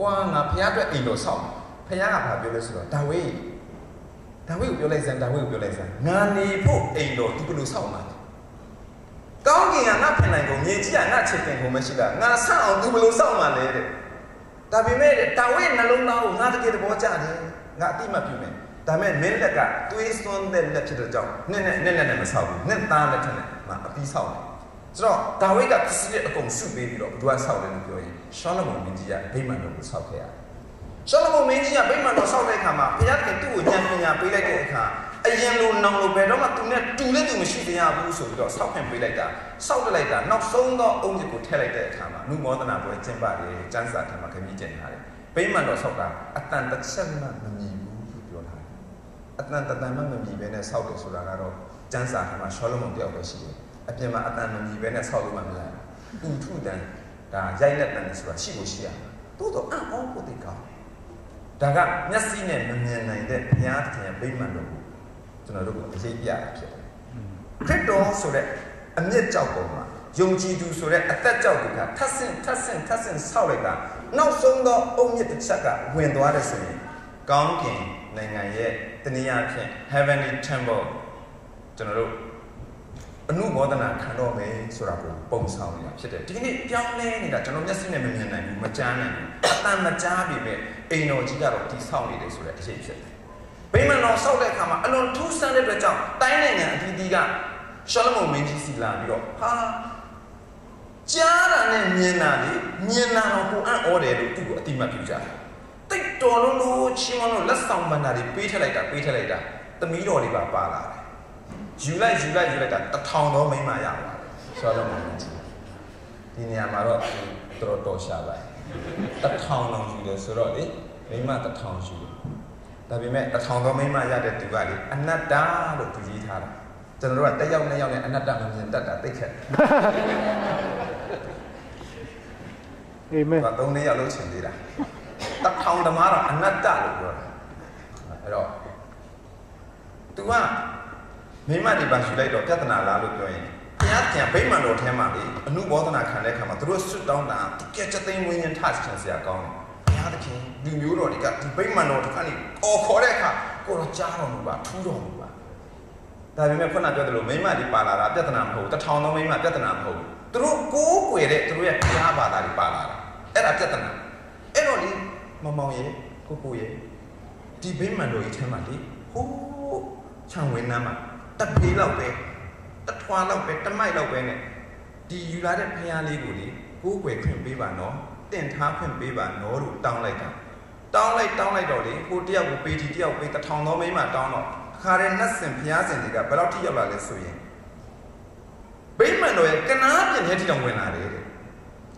ကွာငါဘုရားအတွက်အိမ်တော်ဆောက်ဘုရားကဘာပြောလဲဆိုတော့ဒါဝိဒ်ဒါဝိဒ်ကိုပြောလိုက်စမ်းဒါဝိဒ်ကိုပြောလိုက်စမ်းငါနေဖို့အိမ်တော်သူဘယ်လိုဆောက်မှာလဲ ကောင်းကင်ကငါဖင်နိုင်ကုန်မြေကြီးကငါချစ်ခင်ကုန်မရှိတာငါဆောက်အောင်သူဘယ်လိုဆောက်မှာလဲတဲ့ဒါပေမဲ့တာဝိနှလုံးသားကိုငါတကယ်သဘောကျတယ်ငါအတိမပြုမယ်ဒါပေမဲ့မင်းလက်ကသွေးစွန်းတဲ့လက်ဖြစ်တဲ့ကြောင့်နဲ့နဲ့နဲ့နဲ့မဆောက်ဘူးနဲ့သားလက်ထက်နဲ့ငါအပြီးဆောက်တယ်ဆိုတော့ဒါဝိကပစ္စည်းအကုန်စုပေးပြီးတော့ဘုရားဆောက်တယ်လို့ပြောရင်ရှောလမုန်မင်းကြီးကဗိမာန်တော်ကိုဆောက်ခဲ့ရတယ်ရှောလမုန်မင်းကြီးကဗိမာန်တော်ဆောက်တဲ့အခါမှာဘုရားခင်သူ့ကိုဉာဏ်ပညာပေးလိုက်တဲ့အခါ အရင်လိုနောင်လိုဘယ်တော့မှသူနဲ့တူလည်းသူမရှိသေးရဘူးဆိုပြီးတော့ဆောက်ခွင့်ပေးလိုက်တာဆောက်တက်လိုက်တာနောက်ဆုံးသောအုံးကြီးကိုထည့်လိုက်တဲ့အခါမှာနုမောဒနာပွဲကျင်းပတယ်ကျမ်းစာထဲမှာခမည်းကျင်ထားတယ်ဗိမာန်တော်ဆောက်တာအတန်တစ်ချက်မှမမြည်ဘူးလို့ပြောထားတယ်အတန်တတန်မှမမြည်ဘဲနဲ့ဆောက်တယ်ဆိုတာကတော့ကျမ်းစာထဲမှာရှောလမုန်တယောက်ပဲရှိတယ်အပြင်မှာအတန်မမြည်ဘဲနဲ့ဆောက်လို့မှမရဘူးသူထုတန်ဒါရိုက်လက်တန်တယ်ဆိုတာရှိကိုရှိရမှာတိုးတော့အံ့ဩဖို့တိကောင်းဒါကမျက်စိနဲ့မမြင်နိုင်တဲ့ဘုရားသခင်ရဲ့ဗိမာန်တော်ကို ကျွန်တော်တို့ကိုအရေးပြတာဖြစ်တယ်ခရစ်တော်ဆိုတဲ့အမြင့်ကြောက်ပေါ်မှာယုံကြည်သူဆိုတဲ့အသက်ကြောက်တွေကထပ်ဆင့်ထပ်ဆင့်ထပ်ဆင့်ဆောက်လိုက်တာနောက်ဆုံးသောအုံမြင့်တစ်ချက်ကဝင်သွားတယ်ဆိုရင်ကောင်းကင်နိုင်ငံရဲ့တနည်းအားဖြင့် heavenly temple ကျွန်တော်တို့အနုဘောဒနာခံတော့မယ်ဆိုတာကိုပုံဆောင်နေတာဖြစ်တယ်ဒီကနေ့ပြောင်းလဲနေတာကျွန်တော်မျက်စိနဲ့မမြင်နိုင်ဘူးမကြားနိုင်ဘူးအတန်မကြားပြီပဲအိမ်တော်ကြီးကတော့ဒီဆောက်နေတယ်ဆိုတဲ့အရေးဖြစ်တယ် ဗိမာန်တော်ဆောက်တဲ့အခါမှာအလွန်ထူးဆန်းတဲ့အတွက်ကြောင့်တိုင်းနိုင်ငံအသီးသီးကရှောလမုန်မင်းကြီးစီလာပြီးတော့ဟာကြားတာနဲ့မြင်တာလေမြင်တာတော့ကိုအံ့ဩတယ်လို့သူ့ကိုအတိမတ်ပြုကြတယ်တိတ်တော်လုံးလို့ချင်းမလို့လက်ဆောင်ပန္နာတွေပေးထက်လိုက်တာပေးထက်လိုက်တာသမီးတော်တွေပါပါလာတယ်ယူလိုက်ယူလိုက်ယူလိုက်တာတထောင်တော့မိမရပါတယ်ရှောလမုန်မင်းကြီးဒီနေရာမှာတော့တော်တော်ရှာပါတယ်တထောင်လုံးယူတယ်ဆိုတော့လေမိမတထောင်ယူ ဒါပေမဲ့တထောင်တော့မိမရတဲ့သူကလေအနတ္တလို့သူရေးထားတာကျွန်တော်တို့ကတက်ရောက်နဲ့ရောက်နဲ့အနတ္တမမြင်တတ်တာသိခက်အာမင်။ဒါသုံးလေးရောက်လို့ချင်သေးတာ။တထောင်ဓမ္မတော့အနတ္တလို့ပြောတာ။အဲ့တော့ तू ကမိမတွေပါယူလိုက်တော့ပြဿနာလားလို့ပြောရင်ဘုရားပြန်ဗိမာန်တော်ထဲမှာလေအနုဘောဒနာခံတဲ့အခါမှာသူတို့ဆွတ်တောင်းတာတကယ်ချက်သိမ်းဝင်းရင်ထချင်စရာကောင်းတယ်။ဘု ရားသခင်လူမျိုးတော်တွေကဒီဗိမာန်တော်တစ်ခါနေအော်ခေါ်တဲ့အခါကိုတော့ကြားတော်မူပါထူးတော်မူပါ။ဒါပေမဲ့ခုနပြောသလိုမိမတွေပါလာတာပြဿနာမဟုတ်ဘူး။တထောင်သောမိမပြဿနာမဟုတ်ဘူး။သူတို့ကိုးကွယ်တဲ့သူတို့ရဲ့ဘုရားဘာသာတွေပါလာတာ။အဲ့ဒါပြဿနာ။အဲ့တော့လေမမောင်ရဲ့ကိုကိုရဲ့ဒီဗိမာန်တော်ကြီးထဲမှာလေဟိုးခြံဝင်းနှမ်းမှာတက်ဖေးလောက်ပဲတထွားလောက်ပဲတမိုက်လောက်ပဲနဲ့ဒီယူလာတဲ့ဖျားလေးကိုလေကိုးကွယ်ခွင့်ပေးပါနော် တင်ထားခွင့်ပေးပါနော်လို့တောင်းလိုက်တာတောင်းလိုက်တောင်းလိုက်တော့လေကိုတယောက်ကိုပေးဒီတယောက်ပေးတထောင်သောမိန်းမတောင်းတော့အခါရဲနှက်စင်ဘုရားစင်တွေကဘယ်လောက်ထိရောက်လာလဲဆိုရင်ဗိမာန်တော်ရဲ့ကနာပြင်းတဲ့ထိတောင်ဝင်လာတယ်တဲ့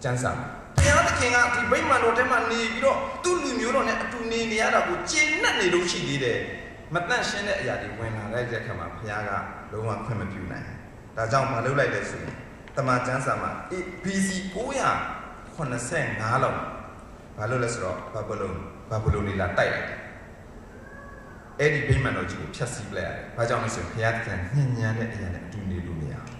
ကျမ်းစာဘုရားသခင်ကဒီဗိမာန်တော်ထဲမှာနေပြီးတော့သူ့လူမျိုးတော်နဲ့အတူနေနေရတာကိုကျေနပ်နေလို့ရှိသေးတယ်မတန့်ရှင်းတဲ့အရာတွေဝင်လာတဲ့အခါမှာဘုရားကလုံးဝခွင့်မပြုနိုင်ဘူးဒါကြောင့်မလုပ်လိုက်တဲ့ဆိုရင်တမန်ကျမ်းစာမှာ ABC 900 85လောက်ဘာလို့လဲဆိုတော့ဘာဘလုံဘာဘလုံလီလာတိုက်လိုက်အဲ့ဒီဗိမာန်တော်ကြီးကိုဖျက်ဆီးပလိုက်ရတယ်။ဘာကြောင့်လဲဆိုရင်ဘုရားသခင်ညဉ့်ညံတဲ့အရာနဲ့အတူနေလို့မရဘူး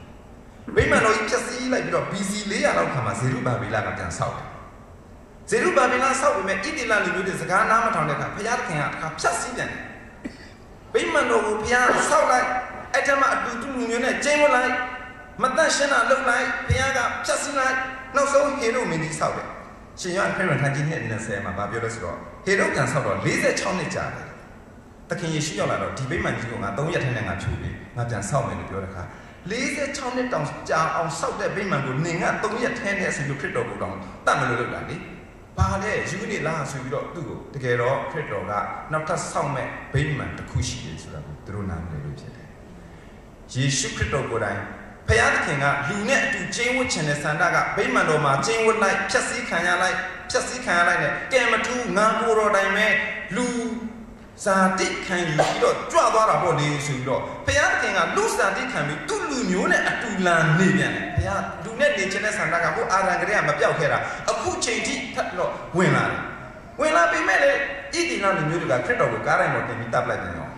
။ဗိမာန်တော်ကြီးဖျက်ဆီးလိုက်ပြီးတော့ BC 400လောက်ခါမှာဇေရုဘာဗေလကပြန်ဆောက်တယ်။ဇေရုဘာဗေလဆောက်ပြီးမဲ့ဣတိလလူမျိုးတွေစကားနားမထောင်တဲ့အခါဘုရားသခင်ကအခါဖျက်ဆီးပြန်တယ်။ဗိမာန်တော်ကိုဘုရားဆောက်လိုက်အဲ့ထက်မှအတူတူလူမျိုးနဲ့ကျင်းဝလိုက်မတန့်ရှင်းတာလုပ်လိုက်ဘုရားကဖျက်ဆီးလိုက် နောက်ဆုံးဟေရုမင်းကြီးဆောက်တယ်။ရှင်ယောဟန်ခရစ်ဝင်ခန်းကြီး20မှာဗာပြောလို့ဆိုတော့ဟေရုကန်ဆောက်တော့46နှစ်ကြာတယ်။သခင်ယေရှုရောက်လာတော့ဒီဗိမာန်ကြီးကိုငါ3ရက်ထဲနဲ့ငါဖြူပြီးငါပြန်ဆောက်မယ်လို့ပြောတဲ့အခါ46နှစ်တောင်ကြာအောင်ဆောက်တဲ့ဗိမာန်ကိုနင်က3ရက်ထဲနဲ့အစီလိုခရစ်တော်ကိုတောင်တတ်မလို့လုပ်တာလေ။ဘာလဲယူနေလားဆိုပြီးတော့သူ့ကိုတကယ်တော့ခရစ်တော်ကနောက်ထပ်ဆောက်မဲ့ဗိမာန်တစ်ခုရှိတယ်ဆိုတာကိုသူတို့နားမလည်လို့ဖြစ်တယ်။ယေရှုခရစ်တော်ကိုယ်တိုင် ဖယားသခင်ကလူနဲ့အတူကျင်းဝတ်ခြင်းတဲ့ဆန္ဒကဗိမာန်တော်မှာကျင်းဝတ်လိုက်ဖြည့်ဆည်းခံရလိုက်ဖြည့်ဆည်းခံရလိုက်နဲ့ကဲမထူးငါကိုယ်တော်တိုင်ပဲလူဇာတိခံယူပြီးတော့ကြွသွားတာပေါ့လေဆိုပြီးတော့ဘုရားသခင်ကလူဇာတိခံပြီးသူ့လူမျိုးနဲ့အတူလာနေပြန်တယ်ဘုရားလူနဲ့နေခြင်းတဲ့ဆန္ဒကဟိုအာရန်ကလေးကမပြောက်ခဲ့တာအခုချိန်ထိထပ်တော့ဝင်လာတယ်ဝင်လာပြီမဲ့လေဣတိလလူမျိုးတွေကခရစ်တော်ကိုကားတိုင်းပေါ်တင်ပြီးတပ်လိုက်တယ်ရော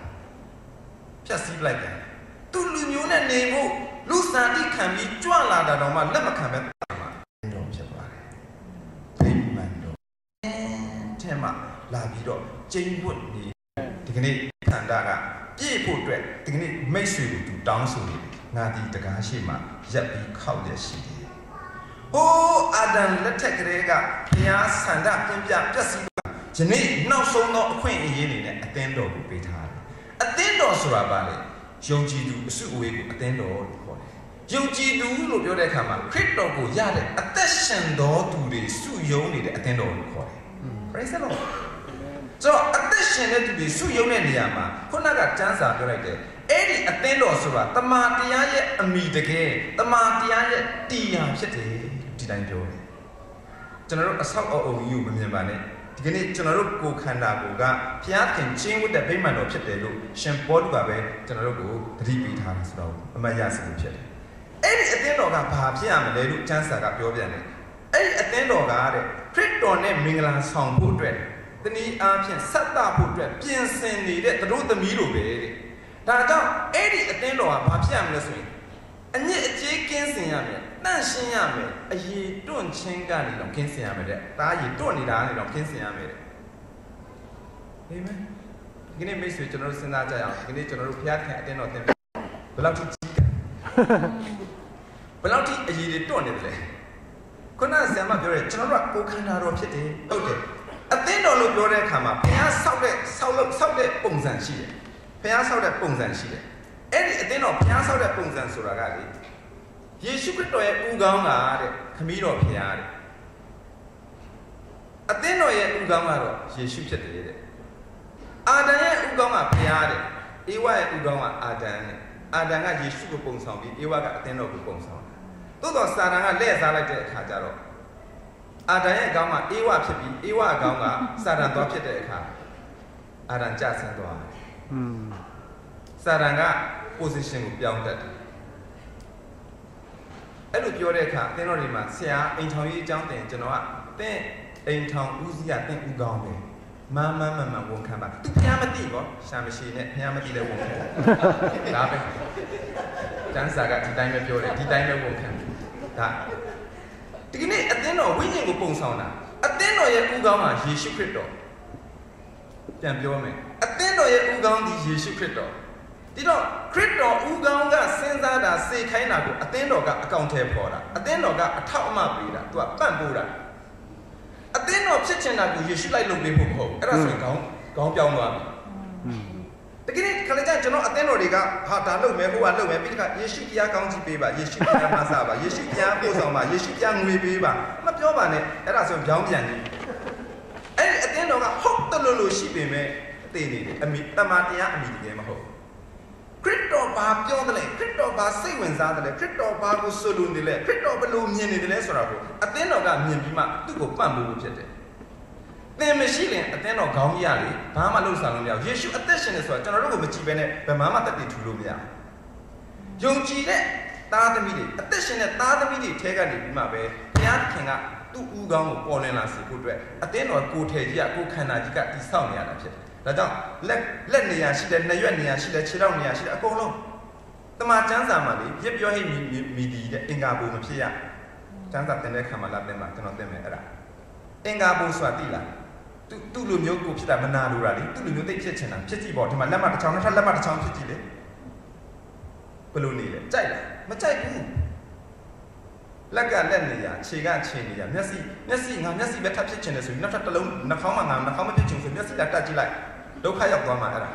ဖြတ်စည်းလိုက်တယ်သူ့လူမျိုးနဲ့နေဖို့ လူဇာတိခံပြီးကြွလာတာတော့မှလက်မခံပဲတော့ဖြစ်သွားတယ်ဗိမာန်တော်အဲမှာလာပြီးတော့ကျင်းဝတ်နေဒီကနေ့ခန္ဓာကပြည့်ဖို့အတွက်ဒီကနေ့မိတ်ဆွေကိုသူတောင်းဆိုနေတယ်ငါဒီတကားရှိမှရက်ပြီးခောက်ရရှိတယ်ဟိုးအာဒံလက်ထက်ကလေးကဘုရားဆန္ဒပြင်းပြပြက်စီးယနေ့နောက်ဆုံးသောအခွင့်အရေးနေနဲ့အသင်းတော်ကိုပေးထားတယ်အသင်းတော်ဆိုတာဘာလဲယုံကြည်သူအစုအဝေးကိုအသင်းတော်လို့ခေါ်တ ယ်ယုံကြည်သူလို့ပြောတဲ့အခါမှာခရစ်တော်ကိုရတဲ့အသက်ရှင်တော်သူတွေစုယုံနေတဲ့အသင်းတော်လို့ခေါ်တယ် praise the lord ဆိုတော့အသက်ရှင်တဲ့သူတွေစုယုံတဲ့နေရာမှာခုနကကျမ်းစာပြောလိုက်တယ်အဲ့ဒီအသင်းတော်ဆိုတာတမာတရားရဲ့အမိတကယ်တမာတရားရဲ့တီးရာဖြစ်တယ်ဒီတိုင်းပြောတယ်ကျွန်တော်တို့အဆောက်အအုံကြီးကိုမမြင်ပါနဲ့ဒီကနေ့ကျွန်တော်တို့ကိုယ်ခန္ဓာကိုယ်ကဘုရားခင်ချင်းဝတ်တဲ့ဗိမာန်တော်ဖြစ်တယ်လို့ရှင်ပေါလုကပဲကျွန်တော်တို့ကိုသတိပေးထားတယ်ဆိုတော့အမှတ်ရစလို့ဖြစ်တယ် အဲ့ဒီအသင်းတော်ကဘာဖြစ်ရမလဲလို့ကျမ်းစာကပြောပြန်တယ်အဲ့ဒီအသင်းတော်ကတဲ့ခရစ်တော်နဲ့မင်္ဂလာဆောင်ဖို့အတွက်တနည်းအားဖြင့်ဆက်တာဖို့အတွက်ပြင်ဆင်နေတဲ့သူတို့သမီးတို့ပဲတဲ့ဒါကြောင့်အဲ့ဒီအသင်းတော်ကဘာဖြစ်ရမလဲဆိုရင်အညစ်အကြေးကင်းစင်ရမယ်တန့်ရှင်းရမယ်အရေတွန့်ချင်းကနေတော့ကင်းစင်ရမယ်တဲ့ဒါအရေတွန့်နေတာကနေတော့ကင်းစင်ရမယ်တဲ့အာမင်ဒီကနေ့မိတ်ဆွေကျွန်တော်တို့စဉ်းစားကြရအောင်ဒီကနေ့ကျွန်တော်တို့ဘုရားခင်အတင်းတော်တင်ဘယ်လောက်ထိကြီးတ ယ်ဘယ်လောက်ထိအရေတွေတွန့်နေတယ်လဲခုနဆရာမပြောတယ်ကျွန်တော်တို့ကကိုယ်ခန္ဓာတော်ဖြစ်တယ်ဟုတ်တယ်အသင်းတော်လို့ပြောတဲ့အခါမှာဘုရားဆောက်တဲ့ဆောက်လို့ဆောက်တဲ့ပုံစံရှိတယ်ဘုရားဆောက်တဲ့ပုံစံရှိတယ်အဲ့ဒီအသင်းတော်ဘုရားဆောက်တဲ့ပုံစံဆိုတာကလေယေရှုခရစ်တော်ရဲ့ဥကောင်းကတဲ့ခမည်းတော်ဘုရားတဲ့အသင်းတော်ရဲ့ဥကောင်းကတော့ယေရှုဖြစ်တယ်တဲ့အာဒံရဲ့ဥကောင်းကဘုရားတဲ့ဧဝရဲ့ဥကောင်းကအာဒံတဲ့အာဒံကယေရှုကိုပုံဆောင်ပြီးဧဝကအသင်းတော်ကိုပုံဆောင်တာ သို့တော့စာတန်ကလက်စားလိုက်တဲ့အခါကျတော့အာဒံရဲ့အကောင်းကဧဝဖြစ်ပြီးဧဝအကောင်းကစာတန်သွားဖြစ်တဲ့အခါအာဒံကြဆင်းသွားတယ်อืมစာတန်က position ကိုပြောင်းတတ်တယ်အဲ့လိုပြောတဲ့အခါအသင်းတော်တွေမှာဆရာအိမ်ထောင်ရေးအကြောင်းတင်ကျွန်တော်ကသင်အိမ်ထောင်ဦးစီးရသင်ဦးကောင်းပဲမမမမဝန်ခံပါသူဖျားမသိကောရှာမရှိနဲ့ဖျားမသိလဲဝန်ခံဒါပဲတန်းစာကဒီတိုင်းပဲပြောတယ်ဒီတိုင်းပဲဝန်ခံ ဒါဒီကနေ့အသင်းတော်ဝိညာဉ်ကိုပုံဆောင်တာအသင်းတော်ရဲ့ဦးကောင်းကယေရှုခရစ်တော်ပြန်ပြောမယ်အသင်းတော်ရဲ့ဦးကောင်းဒီယေရှုခရစ်တော်ဒီတော့ခရစ်တော်ဦးကောင်းကစဉ်းစားတာစေခိုင်းတာကိုအသင်းတော်ကအကောင့်ထဲပေါ်တာအသင်းတော်ကအထောက်အမပေးတာသူကပံ့ပိုးတာအသင်းတော်ဖြစ်ချင်တာကိုယေရှုလိုက်လုပ်ပေးဖို့မဟုတ်ဘူးအဲ့ဒါဆိုရင်ခေါင်းခေါင်းပြောင်းသွားပြီอืม တကယ်ခဏကျကျွန်တော်အသင်းတော်တွေကဟာဒါလုပ်မယ်ဟိုကလုပ်မယ်ပြီးတခါယေရှုဖျားကောင်းကြီးပေးပါယေရှုဖျားမဆပါယေရှုဖျားပို့ဆောင်ပါယေရှုဖျားငွေပေးပါမပြောပါနဲ့အဲ့ဒါဆိုရင်ပြောင်းပြန်ပြီအဲ့ဒီအသင်းတော်ကဟုတ်တယ်လို့လို့ရှိပေမဲ့အသေးနေတယ်အမိတမန်တရားအမိတကယ်မဟုတ်ခရစ်တော်ဘာပြောတယ်လဲခရစ်တော်ဘာစိတ်ဝင်စားတယ်လဲခရစ်တော်ဘာကိုဆိုလိုနေလဲခရစ်တော်ဘယ်လိုမြင်နေတယ်လဲဆိုတာကိုအသင်းတော်ကမြင်ပြီးမှသူ့ကိုပံ့ပိုးဖို့ဖြစ်တယ် သင်မရှိရင်အသင်းတော်ခေါင်းကြီးရလေဘာမှလှုပ်ဆောင်လို့မရဘူးယေရှုအသက်ရှင်နေဆိုတာကျွန်တော်တို့ကိုမကြည့်ဘဲနဲ့ဘယ်မှမတက်တည်ထူလို့မရဘူးယုံကြည်တဲ့သားသမီးတွေအသက်ရှင်တဲ့သားသမီးတွေထဲကနေပြီးမှပဲဘုရားခင်ကသူ့ဦးခေါင်းကိုပေါ်လင်းလာစေဖို့အတွက်အသင်းတော်ကိုယ်ထည်ကြီးကကိုယ်ခန္ဓာကြီးကတိဆောက်နေရတာဖြစ်တယ်ဒါကြောင့်လက်လက်နေရာရှိတယ်နှစ်ရွက်နေရာရှိတယ်ခြေထောက်နေရာရှိတယ်အကုန်လုံးတမန်ကျမ်းစာမှာလေပြပြောဟိမီမီဒီတဲ့အင်္ဂါဘုံမဖြစ်ရကျမ်းစာတင်တဲ့ခါမှာလာတင်မှာကျွန်တော်တင်မယ်အဲ့ဒါအင်္ဂါဘုံဆိုတာတိလား သူသူ့လူမျိုးကိုဖြစ်တာမနာလိုတာလေသူ့လူမျိုးသိဖြစ်ချင်တာဖြစ်ကြည့်ပေါ့ဒီမှာလက်မတစ်ချောင်းတစ်ထပ်လက်မတစ်ချောင်းဖြစ်ကြည့်လေဘယ်လိုနေလဲကြိုက်လားမကြိုက်ဘူးလက်ကလက်နေရခြေကခြေနေရမျက်စိမျက်စိငါမျက်စိပဲထပ်ဖြစ်ချင်တယ်ဆိုရင်နောက်ထပ်တစ်လုံးနှာခေါင်းမှာငါနှာခေါင်းမဖြစ်ချင်ဆိုမျက်စိကတက်ကြည့်လိုက်ဒုက္ခရောက်သွားမှာအဲ့ဒါ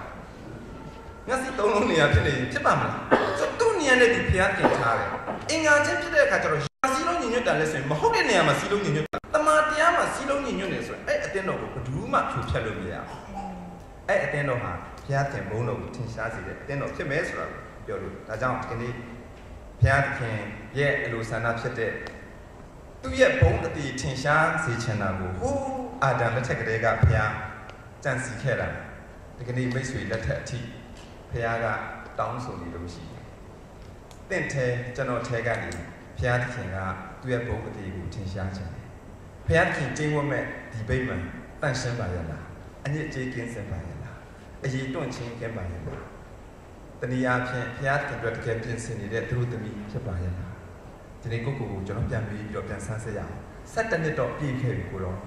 မျက်စိသုံးလုံးနေရဖြစ်နေရင်ဖြစ်ပါမလားဆိုသူ့နေရာနဲ့သူဖျားတင်ထားတယ်အင်္ဂါချင်းဖြစ်တဲ့အခါကျတော့ရာစီလုံးညညွတ်တယ်လဲဆိုရင်မဟုတ်တဲ့နေရာမှာစီလုံးညညွတ်တမာတရားမှာစီလုံးညညွတ်နေဆိုရင်အဲ့အ တင်းတော်ကိုဘယ်သူမှဖြိုဖျက်လို့မရဘူးအဲ့အတင်းတော်ဟာဘုရားတင်ဘုန်းတော်ကိုထင်ရှားစေတဲ့အတင်းတော်ဖြစ်မယ်ဆိုတာကိုပြောလို့ဒါကြောင့်ဒီကနေ့ဘုရားသခင်ရဲ့အလိုဆန္ဒဖြစ်တဲ့သူ့ရဲ့ဘုန်းအတီထင်ရှားစေချင်တာကိုဟိုးအာဒံလက်ထက်ကလေးကဘုရားကြံစီခဲ့တာဒီကနေ့မိတ်ဆွေလက်ထက်အထိဘုရားကတောင်းဆိုနေလို့ရှိတယ်တင့်ထဲကျွန်တော်ထဲကနေဘုရားသခင်ကသူ့ရဲ့ဘုန်းအတီကိုထင်ရှားခြင်းတယ် ဘုရားသခင်ကျင်းဝတ်မဲ့ဒီဗိမာန်တန့်ရှင်းပါရဲ့လားအညစ်အကြေးကင်းစင်ပါရဲ့လားအရေးတွန့်ချင်းကင်းပါရဲ့လားတနည်းအားဖြင့်ဘုရားသခင်အတွက်တကယ်ပြင်ဆင်နေတဲ့သူတို့သမီးဖြစ်ပါရဲ့လားဒီနေ့ကိုယ့်ကိုယ်ကိုကျွန်တော်ပြန်ပြီးပြီးတော့ပြန်ဆန်းစစ်ရအောင်ဆက်တနှစ်တော့ပြည့်ခဲ့ပြီကိုတော့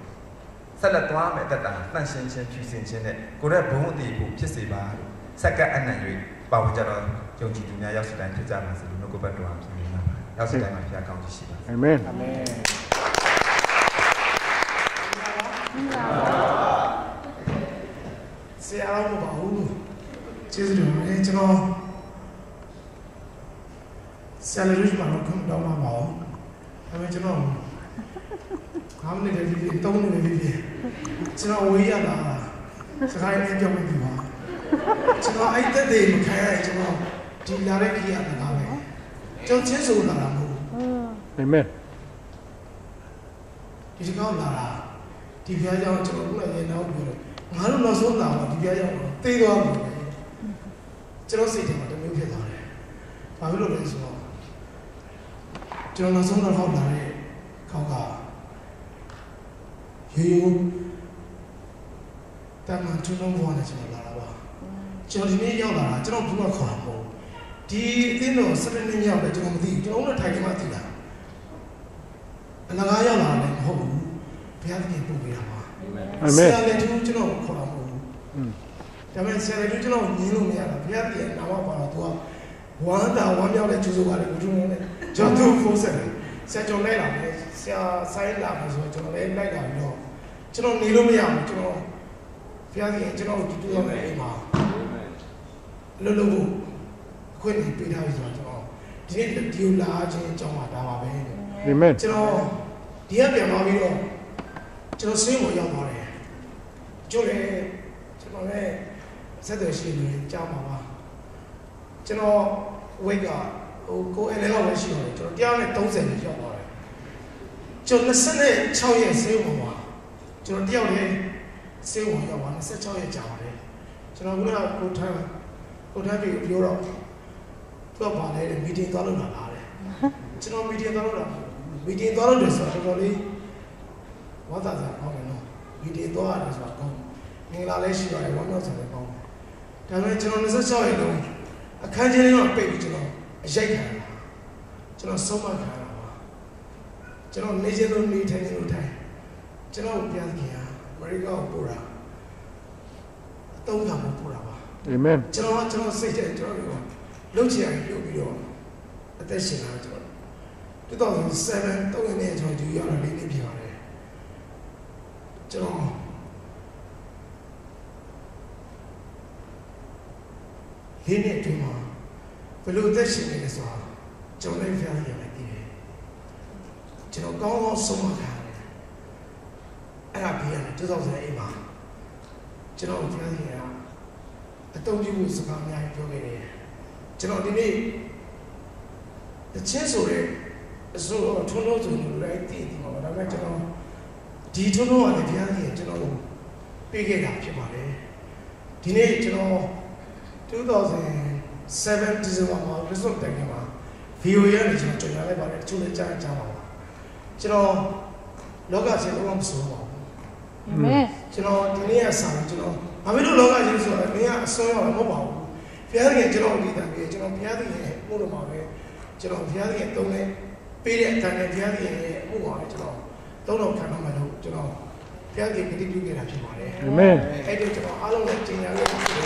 ဆက်လက်သွားမယ်တက်တာတန့်ရှင်းခြင်းဖြူစင်ခြင်းနဲ့ကိုယ့်ရဲ့ဘုန်းအတီကိုဖြစ်စေပါလို့စက္ကန့်အနံ့၍ပါဝင်ကြတော့ယုံကြည်သူများရောက်စီတိုင်းဖြစ်ကြပါစေလို့နှုတ်ကပတ်တော်အားဖြင့်နေတာပါရောက်စီတိုင်းမှာဘုရားကောင်းချီးရှိပါစေအာမင်အာမင် ဆရာတော်မပါဘူးကျေးဇူးတင်ပါတယ်ကျွန်တော်ဆရာလေးတို့ကတော့ခွင့်တောင်းမှာပါဘူးဒါပေမဲ့ကျွန်တော်ငါးမိနစ်လေးလေးသုံးမိနစ်လေးလေးကျွန်တော်ဝေးရတာစကိုင်းနဲ့ကြောက်နေပြီပါကျွန်တော်အဲ့တက်တဲ့မခံရကျွန်တော်ဒီလာတဲ့ကြီးရတာပဲကျွန်တော်ချင်းဆိုတာမဟုတ်အာမင်ဒီကောင်လာတာ ဒီဘုရားကျောင်းကျွန်တော်ခုနကရေနောက်ပြောတယ်ငါတို့နောက်ဆုံးလာတော့ဒီဘုရားကျောင်းတော့တေးသွားပြီကျွန်တော်စိတ်ထဲမှာတမျိုးဖြစ်သွားတယ်ဘာဖြစ်လို့လဲဆိုတော့ကျွန်တော်နောက်ဆုံးတော့ဟောက်လာတဲ့ခေါက်ကရေရိုးတမန်ကျွန်တော်ဘဝနဲ့ကျွန်တော်လာတာပါကျွန်တော်ဒီနေ့ရောက်လာတာကျွန်တော်ဘူးကခေါ်တာမဟုတ်ဒီအသင်းတော်၁၇နှစ်မြောက်တယ်ကျွန်တော်မသိဘူးကျွန်တော်တို့ထိုင်မှသိတာအလကားရောက်လာတယ်မဟုတ် ဘူးဘုရားသခင်ပို့ပေးတာပါအာဆမင်ရာလည်းသူကျွန်တော်ခေါ်တာမဟုတ်ဘူးอืมဒါပေမဲ့ဆရာလည်းသူကျွန်တော်မြင်လို့မရတာဘုရားပြန်နာမပါတော့သူကဝမ်းသာဝမ်းမြောက်တဲ့ကျူးစိုးပါတယ်ဘုရားနဲ့ကျွန်တော်သူ့ဖုန်းဆက်တယ်ဆရာကျွန်တော်လိုက်လာမယ်ဆရာဆိုင်လာမယ်ဆိုတော့ကျွန်တော်လည်းလိုက်လာပြီးတော့ကျွန်တော်နေလို့မရဘူးကျွန်တော်ဘုရားသခင်ကျွန်တော်ဒီတူရမယ်အိမ်မှာလုံးလုံးကိုအခွင့်အရေးပေးထားပြီဆိုတော့ကျွန်တော်ဒီနေ့ဒီလိုလာခြင်းအကြောင်းပါဒါပါပဲအာမင်ကျွန်တော်ဒီကပြန်သွားပြီးတော့ ကျွန်တော်ဆင်းပေါ်ရောက်သွားတယ်ကျိုးလေကျွန်တော်လည်းဆက်သွယ်ရှိနေကြားမှာပါကျွန်တော်ဝိတ်ကဟိုကိုယ်အဲ့လောက်ပဲရှိတော့တယ်ကျွန်တော်တရားနဲ့30နဲ့ရောက်သွားတယ်ကျွန်တော်26ရက်ဆင်းပေါ်မှာကျွန်တော်တယောက်တည်းဆင်းပေါ်ရောက်သွား26ရက်ကြာပါတယ်ကျွန်တော်ကကိုထမ်းကိုထမ်းပြီးပြောတော့သူကပါလေမီတင်သွားလို့လာတာတယ်ကျွန်တော်မီတင်သွားလို့လာမီတင်သွားလို့တယ်ဆိုတော့တော်တော်လေး ဝါသာစာကောင်းတယ်နော်မီတင်သွားရတယ်ဆိုတော့ကောင်းမင်္ဂလာလည်းရှိပါတယ်ဝမ်းမြောက်စရာလည်းကောင်းတယ်ဒါပေမဲ့ကျွန်တော်26ရက်လုံးအခန်းကြီးလေးတော့ပိတ်ပြီးကျွန်တော်အရိုက်ခံတာကျွန်တော်ဆုံးမခံတာပါကျွန်တော်နေချင်းလို့နေထိုင်နေလို့ထိုင်ကျွန်တော်ပြန်ခင်ဟာအမေရိကကိုပို့တာအသုံးခံဖို့ပို့တာပါအာမင်ကျွန်တော်ကကျွန်တော်စိတ်ထဲကျွန်တော်ပြောလှုပ်ချင်ရင်လုပ်ပြီးတော့အသက်ရှင်လာကျွန်တော်2007တုံးနေကျွန်တော်ဒီရောက်လာလေးနေပြပါတယ် ကျွန်တော်လေးနှစ်အတွင်းမှာဘယ်လိုအသက်ရှင်နေလဲဆိုတာကျွန်တော်လည်းဖျားရည်ရပြီးတယ်ကျွန်တော်ကောင်းကောင်းဆုံးမခံရတယ်အဲ့ဒါပြီးရတယ်2008မှာကျွန်တော်ဖျားရည်ရအတုံးပြုမှုစကားအများကြီးပြောခဲ့တယ်ကျွန်တော်ဒီနေ့တချင်းဆိုတဲ့အစိုးရထုံးလို့ဆိုလို့လည်းတည်တည်မှာပါဒါပေမဲ့ကျွန်တော် ဒီထုံးလို့ကလည်းဘုရားကြီးကျွန်တော်ကိုပေးခဲ့တာဖြစ်ပါတယ်ဒီနေ့ကျွန်တော်2007 December မှာ result တိုင်မှာ VOA ရနေကျွန်တော်ကြွညာလိုက်ပါတယ်တချို့လည်းကြားကြားပါပါကျွန်တော်လောကချင်းလုံးဝမဆိုးပါဘူးအာမင်ကျွန်တော်ဒီနေ့ကစာကျွန်တော်ဘာဖြစ်လို့လောကကြီးဆိုတော့မင်းကအစွန်းရောက်မဟုတ်ပါဘူးဘုရားသခင်ကျွန်တော်ဒီတန်ပြီးကျွန်တော်ဘုရားသခင်ရဲ့မှုလို့ပါပဲကျွန်တော်ဘုရားသခင်တုံးနေပေးတဲ့အတန်နဲ့ဘုရားသခင်ရဲ့မှုပါပဲကျွန်တော် တုံးတော်ခံတော့မှလို့ကျွန်တော်ဘုရားသခင်ကတိပြုခဲ့တာဖြစ်ပါတယ်အာမင်အဲ့ဒီကျွန်တော်အားလုံးနဲ့ကျင်ညာလို့ဖြစ်တယ်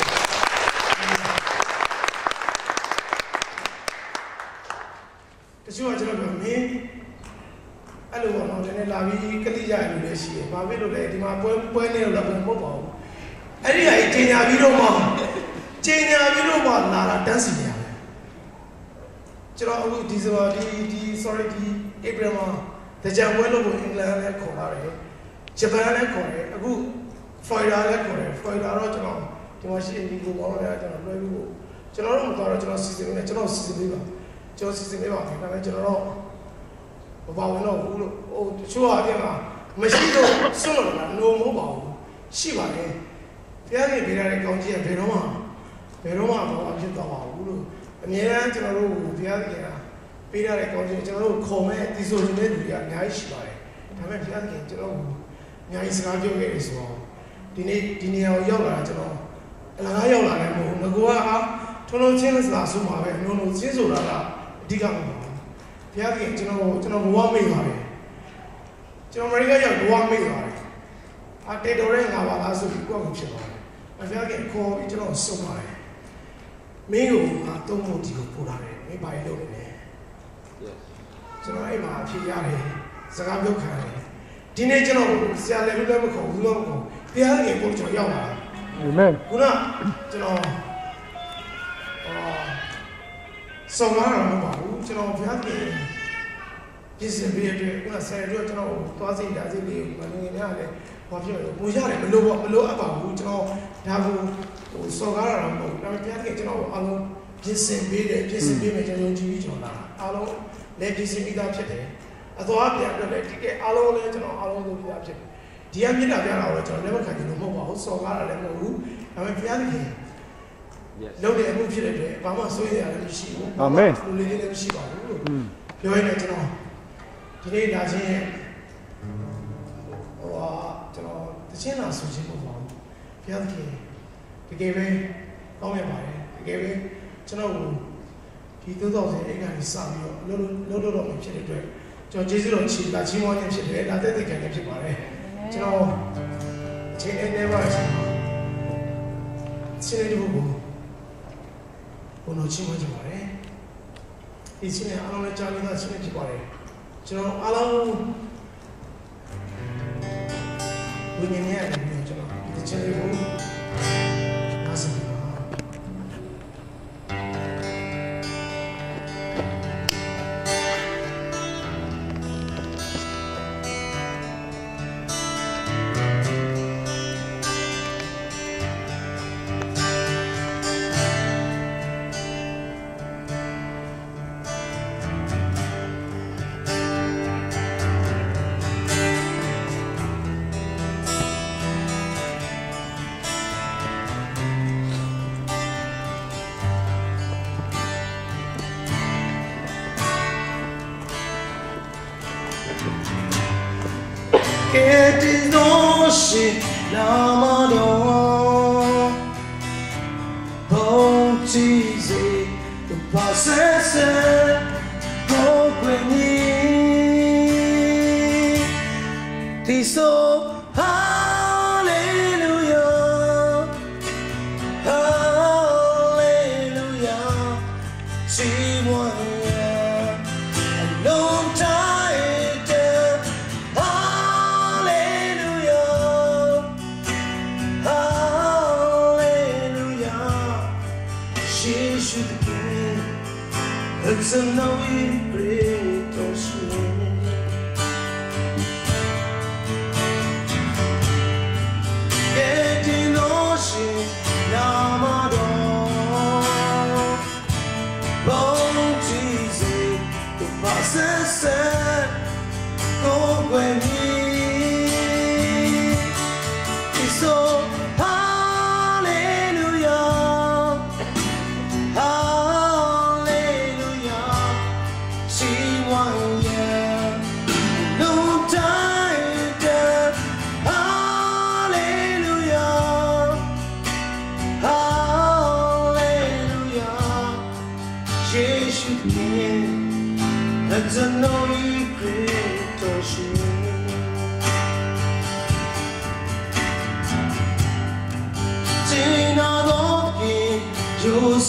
တချို့ကကျွန်တော်ပြောမင်းအဲ့လိုပေါ့နော်နည်းနည်းလာပြီးကတိကြရလို့လည်းရှိတယ်။ဘာဖြစ်လို့လဲဒီမှာပွဲပွဲနေလို့လည်းမဟုတ်ပါဘူး။အဲ့ဒီဟာကြီးကျင်ညာပြီးတော့မှကျင်ညာပြီးတော့မှလာတာတန်းစီနေရတယ်။ကျွန်တော်အခုဒီဆိုဒီဒီ sorry ဒီ April မှာ တကြံပွဲလို့ကိုအင်္ဂလန်လည်းခေါ်လာတယ်။ဂျပန်လည်းခေါ်တယ်။အခု Florida လည်းခေါ်တယ်။ Florida တော့ကျွန်တော်ဒီမှာရှိနေကိုဘောလည်းကျွန်တော်လွှဲပြီးဖို့ကျွန်တော်တို့မတော်တော့ကျွန်တော်စီစဉ်နေကျွန်တော်စီစဉ်ပေးပါကျွန်တော်စီစဉ်ပေးပါဒါပေမဲ့ကျွန်တော်တော့မပါဝင်တော့ဘူးလို့ဟိုတချို့အပြင်မှာမရှိတော့စွန့်လို့လား no မဟုတ်ပါဘူးရှိပါလေဘုရားရှင်ပေးရတဲ့ကောင်းကြီးကဘယ်တော့မှဘယ်တော့မှမဖြစ်တော့ပါဘူးလို့အများအားကျွန်တော်တို့ဘုရားရှင်က ပေးရတဲ့ကောင်းကြီးကျွန်တော်တို့ခေါ်မဲ့ဒီဆိုနေတဲ့လူတွေကအများကြီးရှိပါတယ်ဒါပေမဲ့ဘုရားရှင်ကျွန်တော်တို့အများကြီးစကားပြောခဲ့တယ်ဆိုတော့ဒီနေ့ဒီနေရာကိုရောက်လာတာကျွန်တော်အလကားရောက်လာတယ်မဟုတ်ဘူးငါကအာထုံးလုံးချင်းစာဆိုမှာပဲအလုံးလုံးချင်းဆိုတာကအဓိကမဟုတ်ဘူးဘုရားရှင်ကျွန်တော်ကျွန်တော်ဘဝမေ့ပါတယ်ကျွန်တော်အမေရိကရောက်ဘဝမေ့ပါတယ်အတေတော်ရဲ့ငါပါလားဆိုပြီးကိုယ့်ကိုဖြစ်သွားတယ်ဘုရားရှင်ခေါ်ပြီးကျွန်တော်ဆုံးပါတယ်မင်းကိုငါသုံးဖို့ဒီကိုပို့လာတယ်မင်းဘာလို့လုပ်နေလဲ ကျွန်တော်အဲ့မှာအဖြစ်ရတယ်စကားပြောခံတယ်ဒီနေ့ကျွန်တော်ဆရာလည်းလည်းမခေါ်ဘူးမခေါ်ဘုရားရှင်ကိုကျွန်တော်ရောက်လာတယ်အာမင်ခုနကျွန်တော်အာဆောင်းလာတာမဟုတ်ပါဘူးကျွန်တော်ဘုရားခင်ပြင်ဆင်ပေးတဲ့ခုနဆယ်ရက်ကျွန်တော်သွားစိတ်ဓာတ်စိတ်လေးကိုမငင်ရလေဘာဖြစ်လဲဘိုးရတယ်မလို့မလို့အပ်ပါဘူးကျွန်တော်ဒါကိုဟိုစော်ကားရတာမဟုတ်ဘူးဒါပေမဲ့ဘုရားခင်ကျွန်တော်အားလုံးပြင်ဆင်ပေးတယ်ပြင်ဆင်ပေးမယ်ကျွန်တော်ယုံကြည်ပြီးကျွန်တော်လာအားလုံး လည်းပြင်ဆင်ပြီးသားဖြစ်တယ်အသွားပြန်အတွက်လည်းဒီကအားလုံးလည်းကျွန်တော်အားလုံးလုပ်ပြီးသားဖြစ်တယ်ဒီကမြင့်တာပြတာတော့ကျွန်တော်လက်မခံချင်လို့မဟုတ်ပါဘူးစော်ကားတာလည်းမဟုတ်ဘူးဒါပေမဲ့ဘုရားသခင် Yes. လုပ်တဲ့အမှုဖြစ်တဲ့အတွက်ဘာမှစိုးရိမ်ရလည်းမရှိဘူးအာမင်လူလေးလေးလည်းမရှိပါဘူးလို့อืมပြောရင်လည်းကျွန်တော်ဒီနေ့လာခြင်းရဲ့ဟိုဟာကျွန်တော်တခြင်းလာဆိုခြင်းပေါ့ပါဘူးဘုရားသခင်တကယ်ပဲကောင်းရပါတယ်တကယ်ပဲကျွန်တော် ကိုဒီ2000အိမ်ကနေစပြီးတော့လှုပ်လှုပ်လှုပ်တော့မှဖြစ်တဲ့အတွက်ကျွန်တော်ကျေးဇူးတော်ချီလာချီးမွမ်းခြင်းဖြစ်တယ်ဒါသက်သေခံခြင်းဖြစ်ပါတယ်ကျွန်တော်ချိန်အနေပါရှင်ခြေလေးတစ်ခုကိုဘုံတော်ချီးမွမ်းခြင်းပါတယ်ဒီချင်းနဲ့အားလုံးလည်းကြားပြီးသားချင်းနဲ့ဖြစ်ပါတယ်ကျွန်တော်အားလုံးဝိညာဉ်နဲ့အတူကျွန်တော်ဒီချင်းလေးကို 風の行く年。との時上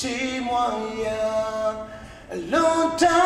ချီးမွမ်းရာအလွန်တော